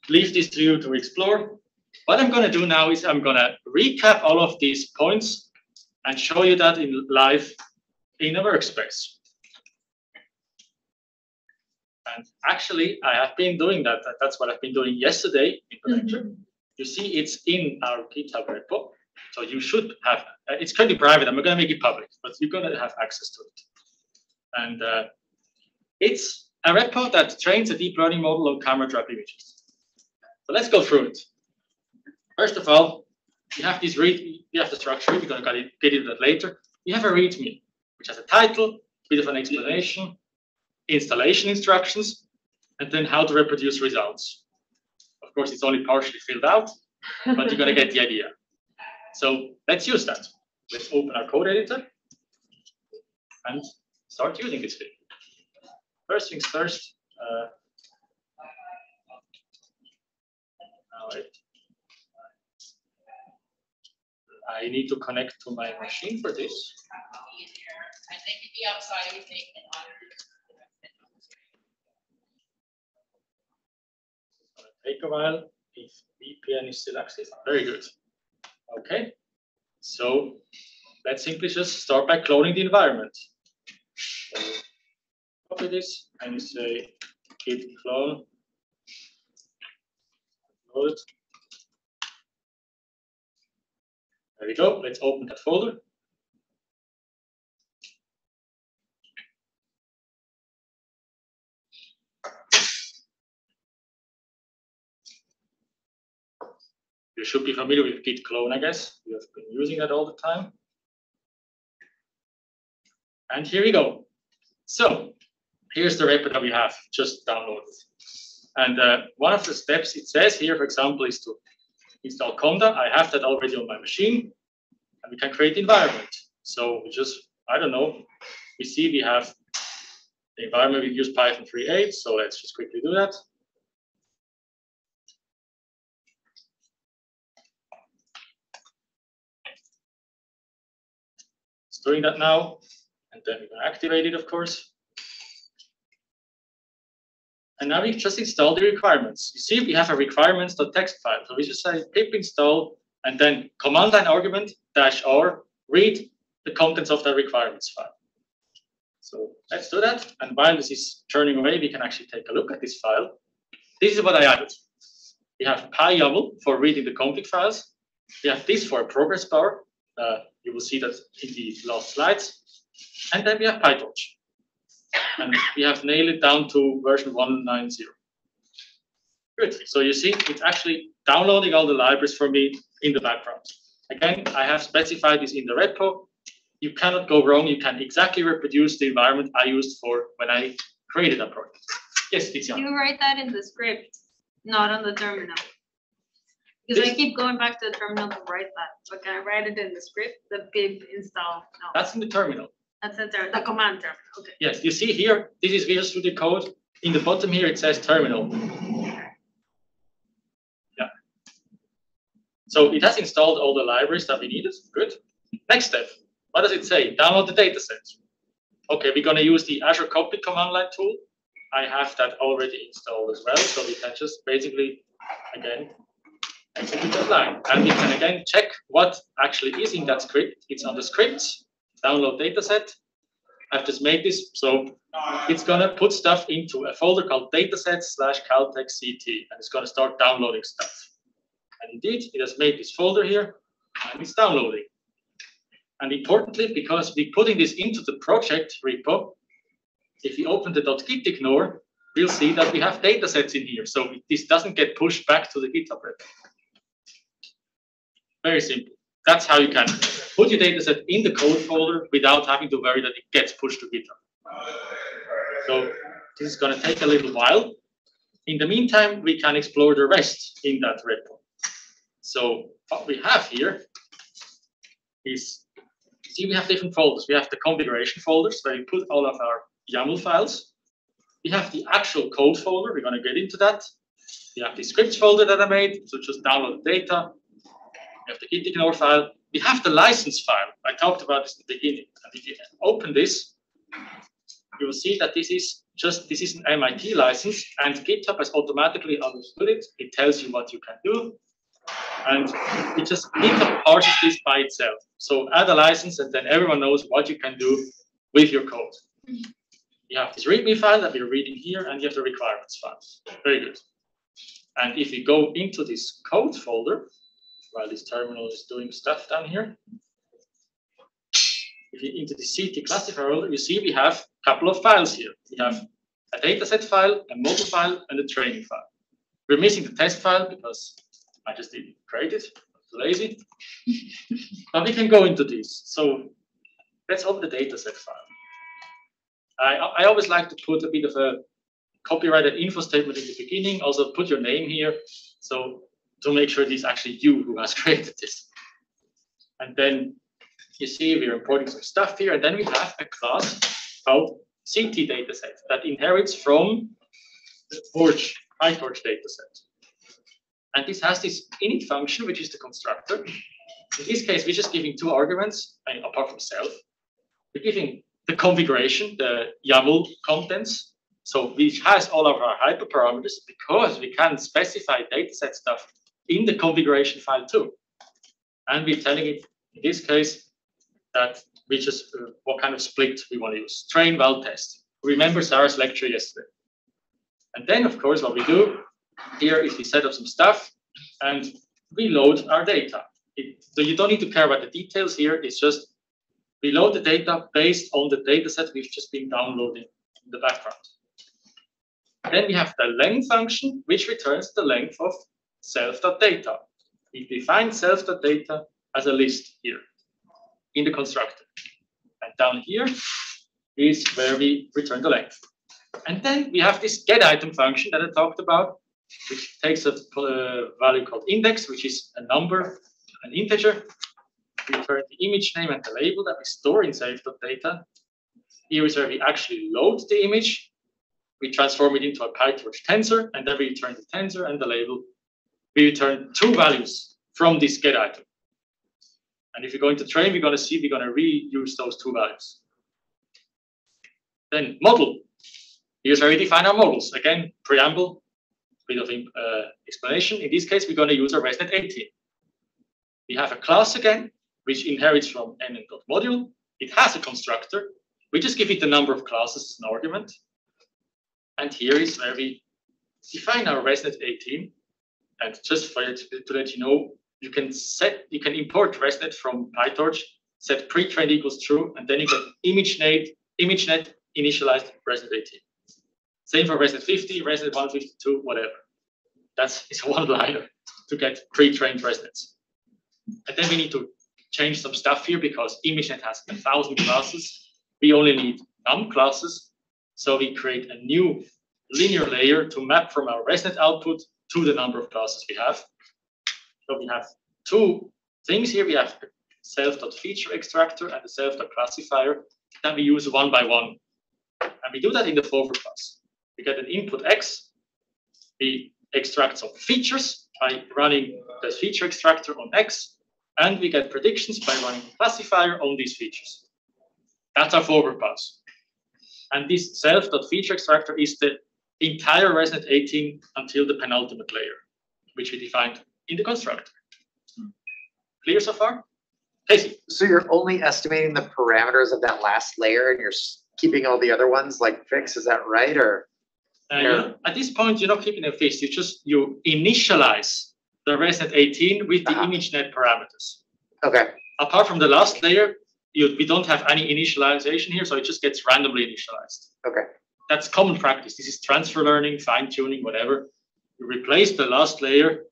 leave this to you to explore. What I'm going to do now is I'm going to recap all of these points and show you that in live in a workspace. And actually, I have been doing that. That- That's what I've been doing yesterday in the lecture. You see, it's in our GitHub repo. So you should have, uh, it's currently private. I'm going to make it public, but you're going to have access to it. And uh, it's a repo that trains a deep learning model on camera trap images. So let's go through it. First of all, you have this read, you have the structure, we're going to get into that later. You have a README, which has a title, a bit of an explanation, installation instructions, and then how to reproduce results. Of course, it's only partially filled out, but you're going to get the idea. So let's use that. Let's open our code editor and start using this thing. First things first. Uh. I need to connect to my machine for this. Be outside if take a while if VPN is still active. Very good. Okay, so let's simply just start by cloning the environment. So copy this and you say git clone. Load. There we go. Let's open that folder. You should be familiar with git clone, I guess. You have been using that all the time. And here we go. So here's the repo that we have just downloaded. And uh, one of the steps it says here, for example, is to install Conda. I have that already on my machine. And we can create the environment. So we just, I don't know, we see we have the environment, we use Python 3.8. So let's just quickly do that. It's doing that now. And then we're gonna activate it, of course. And now we just install the requirements. You see, we have a requirements.txt file. So we just say pip install and then command line argument dash r read the contents of that requirements file. So let's do that. And while this is turning away, we can actually take a look at this file. This is what I added. We have PyYAML for reading the config files. We have this for a progress bar. Uh, you will see that in the last slides. And then we have PyTorch. And we have nailed it down to version 190. Good. So you see, it's actually downloading all the libraries for me in the background. Again, I have specified this in the repo. You cannot go wrong. You can exactly reproduce the environment I used for when I created that project. Yes, Tiziana. You write that in the script. Not on the terminal. Because I keep going back to the terminal to write that, but can I write it in the script, the pip install, no, That's in the terminal. That's the the command terminal, okay. Yes, you see here, this is Visual Studio Code. In the bottom here, it says terminal. Yeah. So it has installed all the libraries that we needed. Good. Next step. What does it say? Download the dataset. Okay, we're gonna use the Azure Copy command line tool. I have that already installed as well, so we can just basically, again, execute that line. And we can again check what actually is in that script. It's on the scripts, download dataset. I've just made this, so it's gonna put stuff into a folder called dataset slash Caltech CT, and it's gonna start downloading stuff. And indeed, it has made this folder here, and it's downloading. And importantly, because we're putting this into the project repo, if we open the .git ignore, we'll see that we have datasets in here. So this doesn't get pushed back to the GitHub repo. Very simple. That's how you can put your dataset in the code folder without having to worry that it gets pushed to GitHub. So this is going to take a little while. In the meantime, we can explore the rest in that repo. So what we have here is, see, we have different folders. We have the configuration folders where we put all of our YAML files. We have the actual code folder. We're going to get into that. We have the scripts folder that I made, so just download the data. We have the git ignore file. We have the license file. I talked about this in the beginning. And if you open this, you will see that this is just this is an MIT license, and GitHub has automatically understood it. It tells you what you can do, and it just GitHub parses this by itself. So add a license, and then everyone knows what you can do with your code. You have this README file that we're reading here, and you have the requirements file. Very good. And if you go into this code folder, while this terminal is doing stuff down here, if you into the CT classifier you see we have a couple of files here. We have a dataset file, a model file, and a training file. We're missing the test file because I just didn't create it. I'm lazy. <laughs> but we can go into these. So let's open the dataset file. I, I always like to put a bit of a copyrighted info statement in the beginning. Also put your name here. So to make sure it is actually you who has <laughs> created this. And then you see we're importing some stuff here, and then we have a class called CT dataset that inherits from the Torch, PyTorch dataset. And this has this init function, which is the constructor. In this case, we're just giving two arguments, I mean, apart from self. We're giving the configuration, the YAML contents, so which has all of our hyperparameters because we can specify dataset stuff in the configuration file too. And we're telling it, in this case, that we just, uh, what kind of split we want to use. Train, val, test. Remember Sarah's lecture yesterday. And then, of course, what we do here is we set up some stuff and we load our data. It, so you don't need to care about the details here. It's just we load the data based on the data set we've just been downloading in the background. Then we have the length function, which returns the length of self.data. We define self.data as a list here in the constructor. And down here is where we return the length. And then we have this get item function that I talked about, which takes a uh, value called index, which is a number, an integer. Return the image name and the label that we store in self.data. Here is where we actually load the image. We transform it into a PyTorch tensor, and then we return the tensor and the label. We return two values from this get item. And if you're going to train, we're going to see we're going to reuse those two values. Then model. Here's where we define our models. Again, preamble, bit of uh, explanation. In this case, we're going to use our ResNet 18. We have a class again, which inherits from nn.module. It has a constructor. We just give it the number of classes as an argument. And here is where we define our ResNet 18. And just for you to, to let you know, you can set, you can import ResNet from PyTorch, set pre-trained equals true, and then you get ImageNet, ImageNet initialized ResNet 18. Same for ResNet 50, ResNet 152, whatever. That's it's <laughs> one-liner to get pre-trained ResNets. And then we need to change some stuff here because ImageNet has a thousand classes. We only need num classes. So we create a new linear layer to map from our ResNet output to the number of classes we have. So we have two things here. We have self.feature extractor and a self.classifier that we use one by one. And we do that in the forward pass. We get an input X, we extract some features by running the feature extractor on X, and we get predictions by running the classifier on these features. That's our forward pass. And this self.feature extractor is the entire ResNet 18 until the penultimate layer, which we defined in the constructor. Clear so far? Casey? So you're only estimating the parameters of that last layer and you're keeping all the other ones like fixed, is that right, or? Uh, Yeah. At this point, you're not keeping them fixed. You just you initialize the ResNet 18 with the ImageNet parameters. Okay, Apart from the last layer, you, we don't have any initialization here, so it just gets randomly initialized. okay, That's common practice. This is transfer learning, fine tuning, whatever. You replace the last layer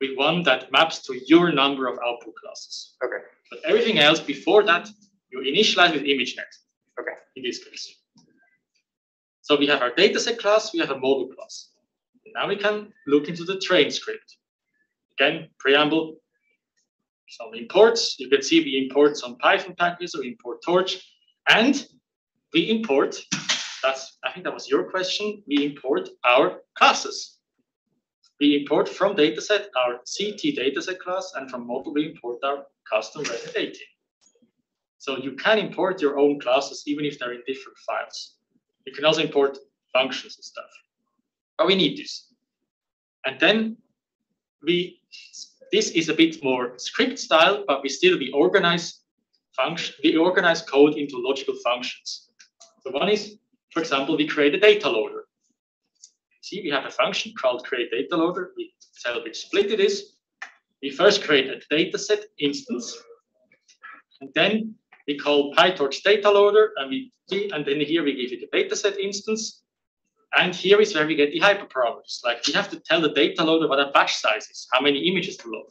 with one that maps to your number of output classes. okay, But everything else before that, you initialize with ImageNet. Okay. In this case. So we have our dataset class, we have a model class. Now we can look into the train script. Again, preamble, some imports. You can see we import some Python packages, we import Torch, and we import, that's, I think that was your question, we import our classes. We import from dataset our CT dataset class, and from model we import our custom 18. So you can import your own classes even if they're in different files. You can also import functions and stuff. But we need this. And then we, this is a bit more script style, but we still, we organize function, we organize code into logical functions. So one is, for example, we create a data loader. See, we have a function called create data loader. We tell which split it is. We first create a dataset instance. And then we call PyTorch data loader and we and then here we give it a dataset instance. And here is where we get the hyperparameters. Like we have to tell the data loader what a batch size is, how many images to load.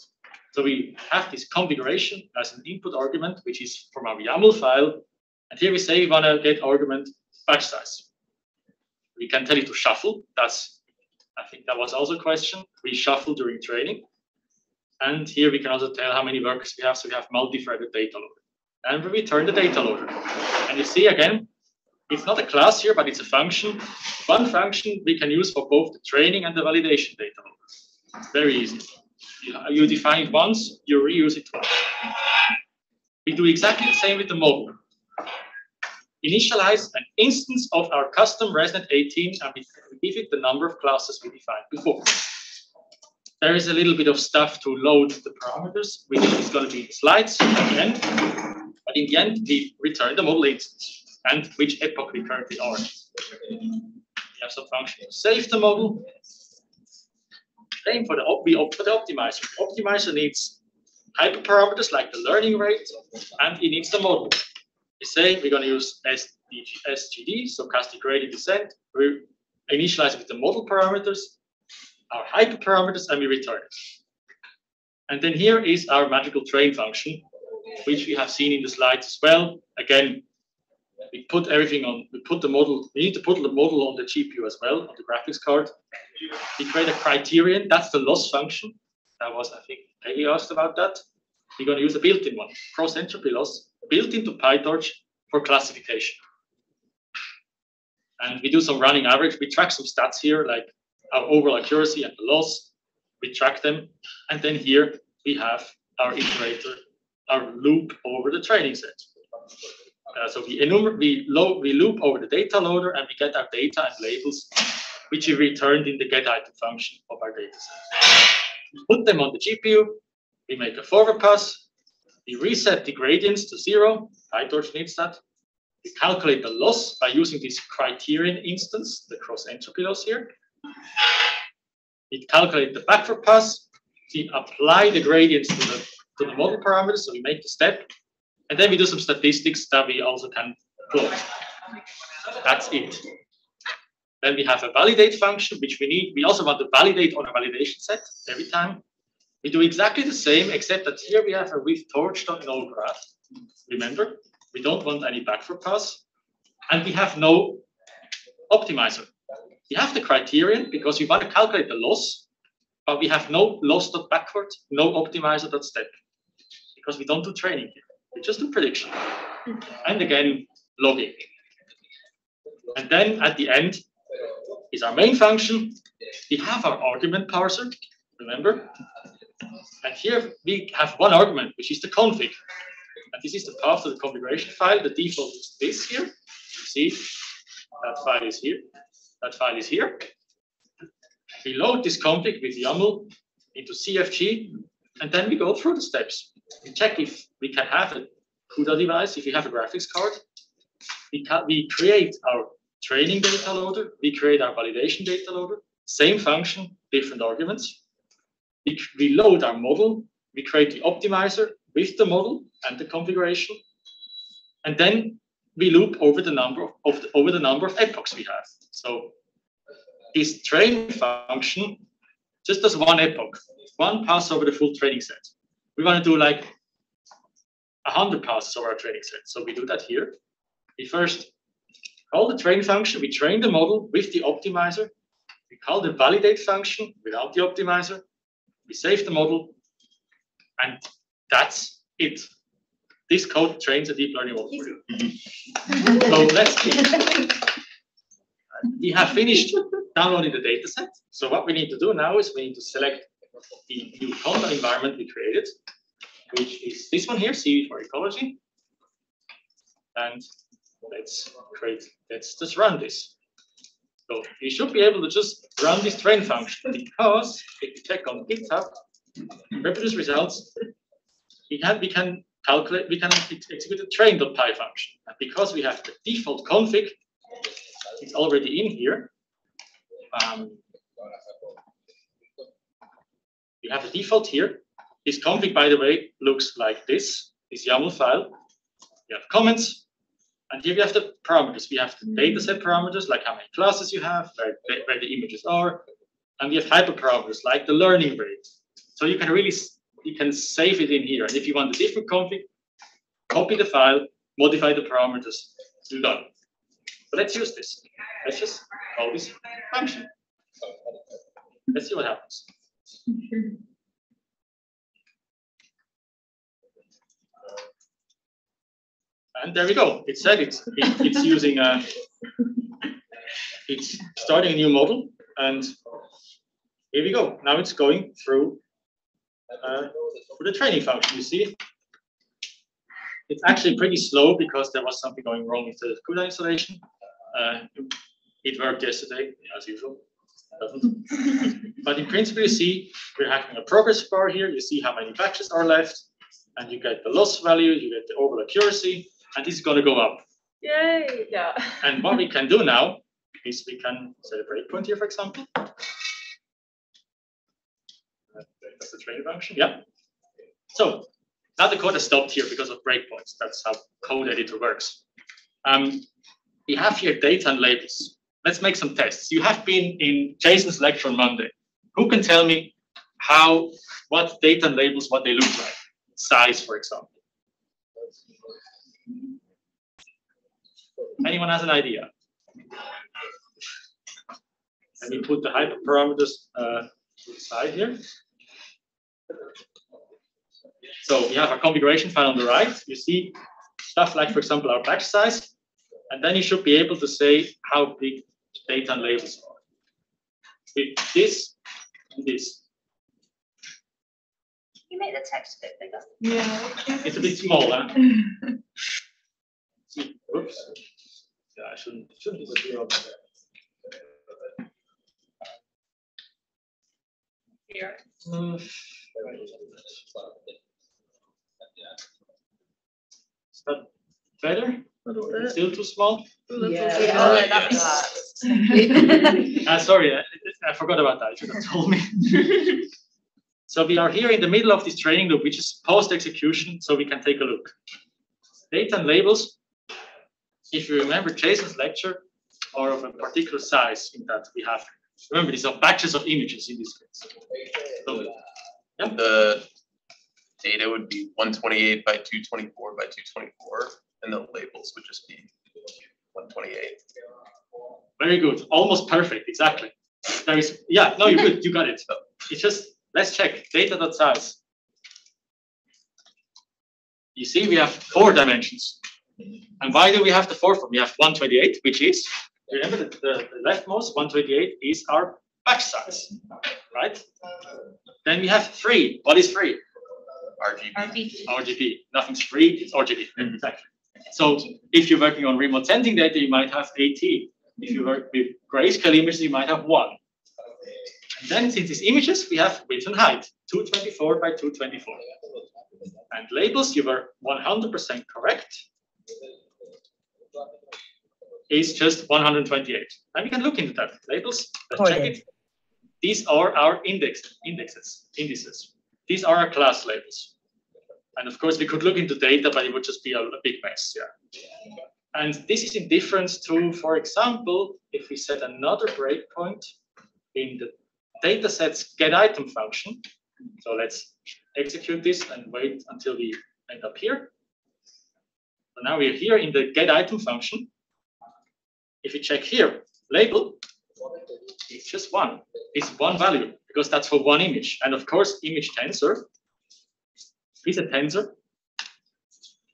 So we have this configuration as an input argument, which is from our YAML file. And here we say we want to get argument batch size. We can tell it to shuffle. That's, I think that was also a question. We shuffle during training. And here we can also tell how many workers we have. So we have multi-threaded data loader. And we return the data loader. And you see again, it's not a class here, but it's a function. One function we can use for both the training and the validation data loader. Very easy. You, you define it once, you reuse it twice. We do exactly the same with the model. Initialize an instance of our custom ResNet 18 and we give it the number of classes we defined before. There is a little bit of stuff to load the parameters, which is going to be the slides at the end. But in the end, we return the model instance and which epoch we currently are. We have some function to save the model. Same for the op we for the optimizer. Optimizer needs hyperparameters like the learning rate, and it needs the model. Say we're going to use SDG, SGD, stochastic gradient descent. We initialize with the model parameters, our hyperparameters, and we return it. And then here is our magical train function, which we have seen in the slides as well. Again, we put everything on, we put the model, we need to put the model on the GPU as well, on the graphics card. We create a criterion, that's the loss function. That was, I think, Peggy asked about that. We're going to use a built-in one, cross entropy loss, built into PyTorch for classification. And we do some running average. We track some stats here, like our overall accuracy and the loss. We track them. And then here we have our iterator, our loop over the training set. Uh, so we enumerate, we, load, we loop over the data loader and we get our data and labels, which we returned in the get item function of our data set. We put them on the GPU, we make a forward pass, we reset the gradients to zero, PyTorch needs that. We calculate the loss by using this criterion instance, the cross entropy loss here. We calculate the backward pass, we apply the gradients to the, to the model parameters, so we make the step, and then we do some statistics that we also can plot. That's it. Then we have a validate function, which we need. We also want to validate on a validation set every time. We do exactly the same, except that here we have a with torch.no_grad. Remember, we don't want any backward pass. And we have no optimizer. We have the criterion because we want to calculate the loss, but we have no loss dot backward, no optimizer dot step. Because we don't do training here. We just do prediction. And again, logging. And then at the end is our main function. We have our argument parser, remember? And here we have one argument, which is the config. And this is the path to the configuration file. The default is this here. You see, that file is here. That file is here. We load this config with YAML into CFG, and then we go through the steps. We check if we can have a CUDA device, if we have a graphics card. We, we create our training data loader, we create our validation data loader, same function, different arguments. We, we load our model, we create the optimizer with the model and the configuration, and then we loop over the number of, of the, over the number of epochs we have. So this train function just does one epoch, one pass over the full training set. We want to do like a hundred passes over our training set. So we do that here. We first call the train function, we train the model with the optimizer. We call the validate function without the optimizer. We save the model, and that's it. This code trains a deep learning model for you. <laughs> so let's see. We have finished downloading the dataset. So what we need to do now is we need to select the new Conda environment we created, which is this one here, CV for ecology. And let's create, let's just run this. So you should be able to just run this train function <laughs> because if you check on GitHub, reproduce results, we can, we can calculate, we can execute a train.py function. And because we have the default config, it's already in here. Um, we have a default here. This config, by the way, looks like this, this YAML file. We have comments, and here we have the parameters. We have the hmm. dataset parameters, like how many classes you have, where, where the images are, and we have hyperparameters, like the learning rate. So you can really you can save it in here. And if you want a different config, copy the file, modify the parameters, do done. But let's use this. Let's just call this function. Let's see what happens. <laughs> And there we go. It said it's it, it's using a it's starting a new model, and here we go. Now it's going through uh, for the training function. You see, it's actually pretty slow because there was something going wrong with the CUDA installation. Uh, it worked yesterday, as usual. <laughs> But in principle, you see we're having a progress bar here. You see how many batches are left, and you get the loss value, you get the overall accuracy, and this is going to go up. Yay! Yeah. <laughs> And what we can do now is we can set a breakpoint here, for example. That's the training function. Yeah. So now the code has stopped here because of breakpoints. That's how code editor works. Um, we have here data and labels. Let's make some tests. You have been in Jason's lecture on Monday. Who can tell me how, what data and labels, what they look like? Size, for example. Anyone has an idea? Let me put the hyperparameters uh, to the side here. So we have our configuration file on the right. You see stuff like, for example, our batch size. And then you should be able to say how big data and labels are. With this and this. You make the text a bit bigger. Yeah. It's a bit smaller. huh? Oops. Yeah, I shouldn't, shouldn't put zero there. Here. Mm. Is that better? Little Still too small? Yeah. Oh, that'd be Uh, sorry, I, I forgot about that. You should have told me. <laughs> so we are here in the middle of this training loop, which is post execution, so we can take a look. Data and labels. If you remember Jason's lecture, are of a particular size in that we have. Remember, these are batches of images in this case. So, The data would be one twenty-eight by two twenty-four by two twenty-four, and the labels would just be one twenty-eight. Very good. Almost perfect. Exactly. There is, yeah, no, you good. You got it. it's just, let's check data.size. You see, we have four dimensions. And why do we have the fourth one? We have 128, which is, remember the, the, the leftmost 128 is our batch size, right? Then we have three. What is free? RGB. RGB. Nothing's free, it's RGB. Mm-hmm. Exactly. So if you're working on remote sensing data, you might have 18. If you work with grayscale images, you might have one. And then since it's images, we have width and height, 224 by 224. And labels, you were 100% correct. Is just 128. And we can look into that. Labels, let's oh, check it. These are our index, indexes, indices. These are our class labels. And of course, we could look into data, but it would just be a, a big mess, yeah. And this is in difference to, for example, if we set another breakpoint in the dataset's get item function. So let's execute this and wait until we end up here. Now we're here in the get item function. If you check here, label, it's just one. It's one value because that's for one image. And of course, image tensor is a tensor.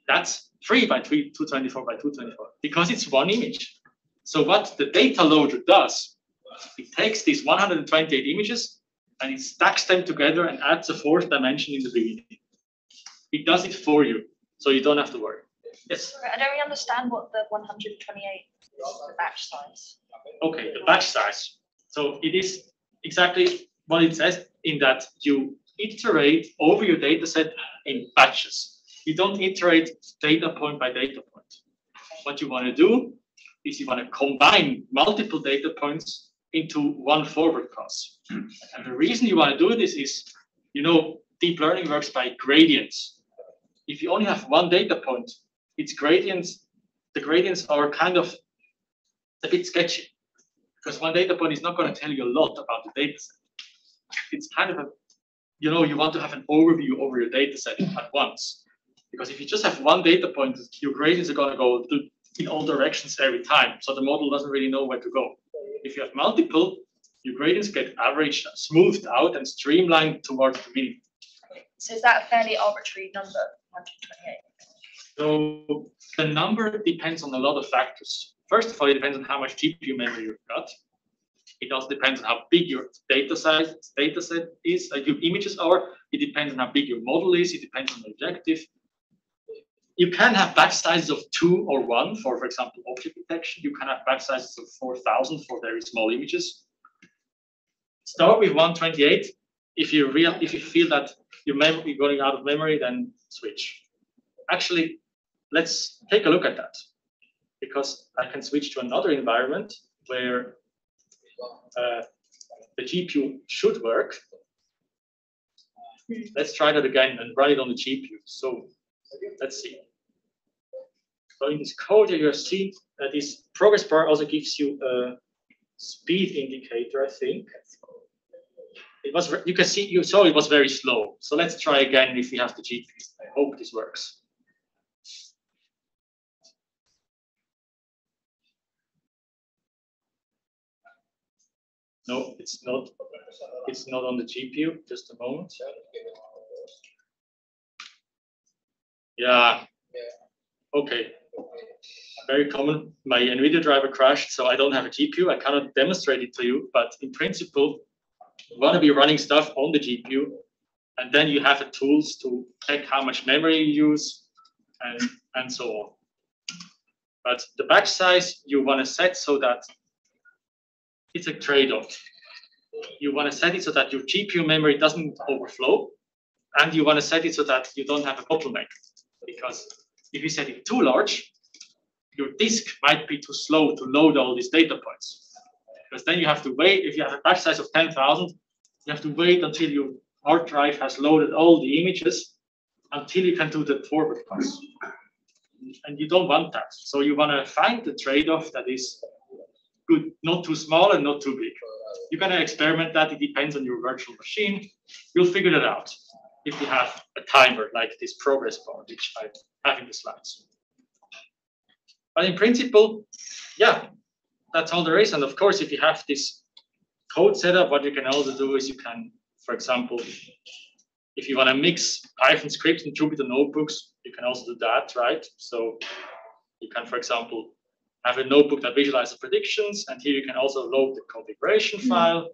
That's 3 by 3, 224 by 224 because it's one image. So what the data loader does, it takes these 128 images and it stacks them together and adds a fourth dimension in the beginning. It does it for you, so you don't have to worry. Yes. I don't really understand what the one hundred twenty-eight, is, the batch size. Okay, the batch size. So it is exactly what it says in that you iterate over your data set in batches. You don't iterate data point by data point. What you want to do is you want to combine multiple data points into one forward pass. And the reason you want to do this is, you know, deep learning works by gradients. If you only have one data point, its gradients, the gradients are kind of a bit sketchy because one data point is not going to tell you a lot about the data set. It's kind of a, you know, you want to have an overview over your data set at once. Because if you just have one data point, your gradients are going to go in all directions every time. So the model doesn't really know where to go. If you have multiple, your gradients get averaged, smoothed out, and streamlined towards the mean. So is that a fairly arbitrary number, one hundred twenty-eight? So the number depends on a lot of factors. First of all, it depends on how much GPU memory you've got. It also depends on how big your data size, data set is, like your images are. It depends on how big your model is. It depends on the objective. You can have batch sizes of two or one for, for example, object detection. You can have batch sizes of 4,000 for very small images. Start with 128. If you real, if you feel that your memory going out of memory, then switch. Actually, let's take a look at that because I can switch to another environment where uh, the GPU should work. Let's try that again and run it on the GPU. So let's see. So in this code you see that this progress bar also gives you a speed indicator, I think. It was, you can see, you saw it was very slow. So let's try again if we have the GPU. I hope this works. No, it's not. It's not on the GPU. Just a moment. Yeah. Okay. Very common. My NVIDIA driver crashed, so I don't have a GPU. I cannot demonstrate it to you, but in principle, you want to be running stuff on the GPU, and then you have the tools to check how much memory you use, and and so on. But the batch size you want to set so that it's a trade-off. You want to set it so that your GPU memory doesn't overflow, and you want to set it so that you don't have a bottleneck. Because if you set it too large, your disk might be too slow to load all these data points. Because then you have to wait, if you have a batch size of 10,000, you have to wait until your hard drive has loaded all the images until you can do the forward pass. And you don't want that. So you want to find the trade-off that is good, not too small and not too big. You're gonna experiment that. It depends on your virtual machine. You'll figure that out if you have a timer like this progress bar, which I have in the slides. But in principle, yeah, that's all there is. And of course, if you have this code setup, what you can also do is you can for example, if you want to mix Python scripts and Jupyter notebooks, you can also do that, right? So you can, for example, have a notebook that visualizes predictions, and here you can also load the configuration hmm. file.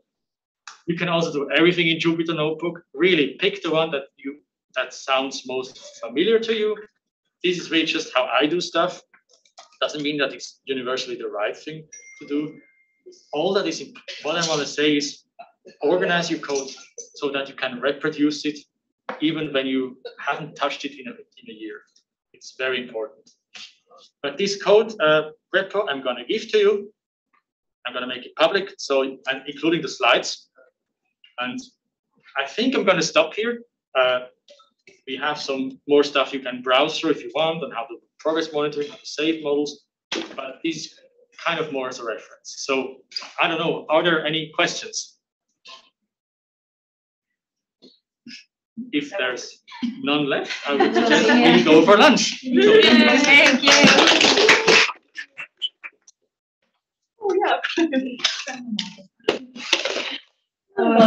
You can also do everything in Jupyter Notebook. Really pick the one that you that sounds most familiar to you. This is really just how I do stuff. Doesn't mean that it's universally the right thing to do. All that is what I want to say is organize your code so that you can reproduce it even when you haven't touched it in a, in a year. It's very important. But this code uh, repo I'm going to give to you. I'm going to make it public, so and including the slides. And I think I'm going to stop here. Uh, we have some more stuff you can browse through if you want on how to progress monitoring, how to save models, but this is kind of more as a reference. So I don't know, are there any questions? if there's none left, I would <laughs> suggest we go for lunch. Yeah, thank you. Oh, yeah. <laughs> Uh,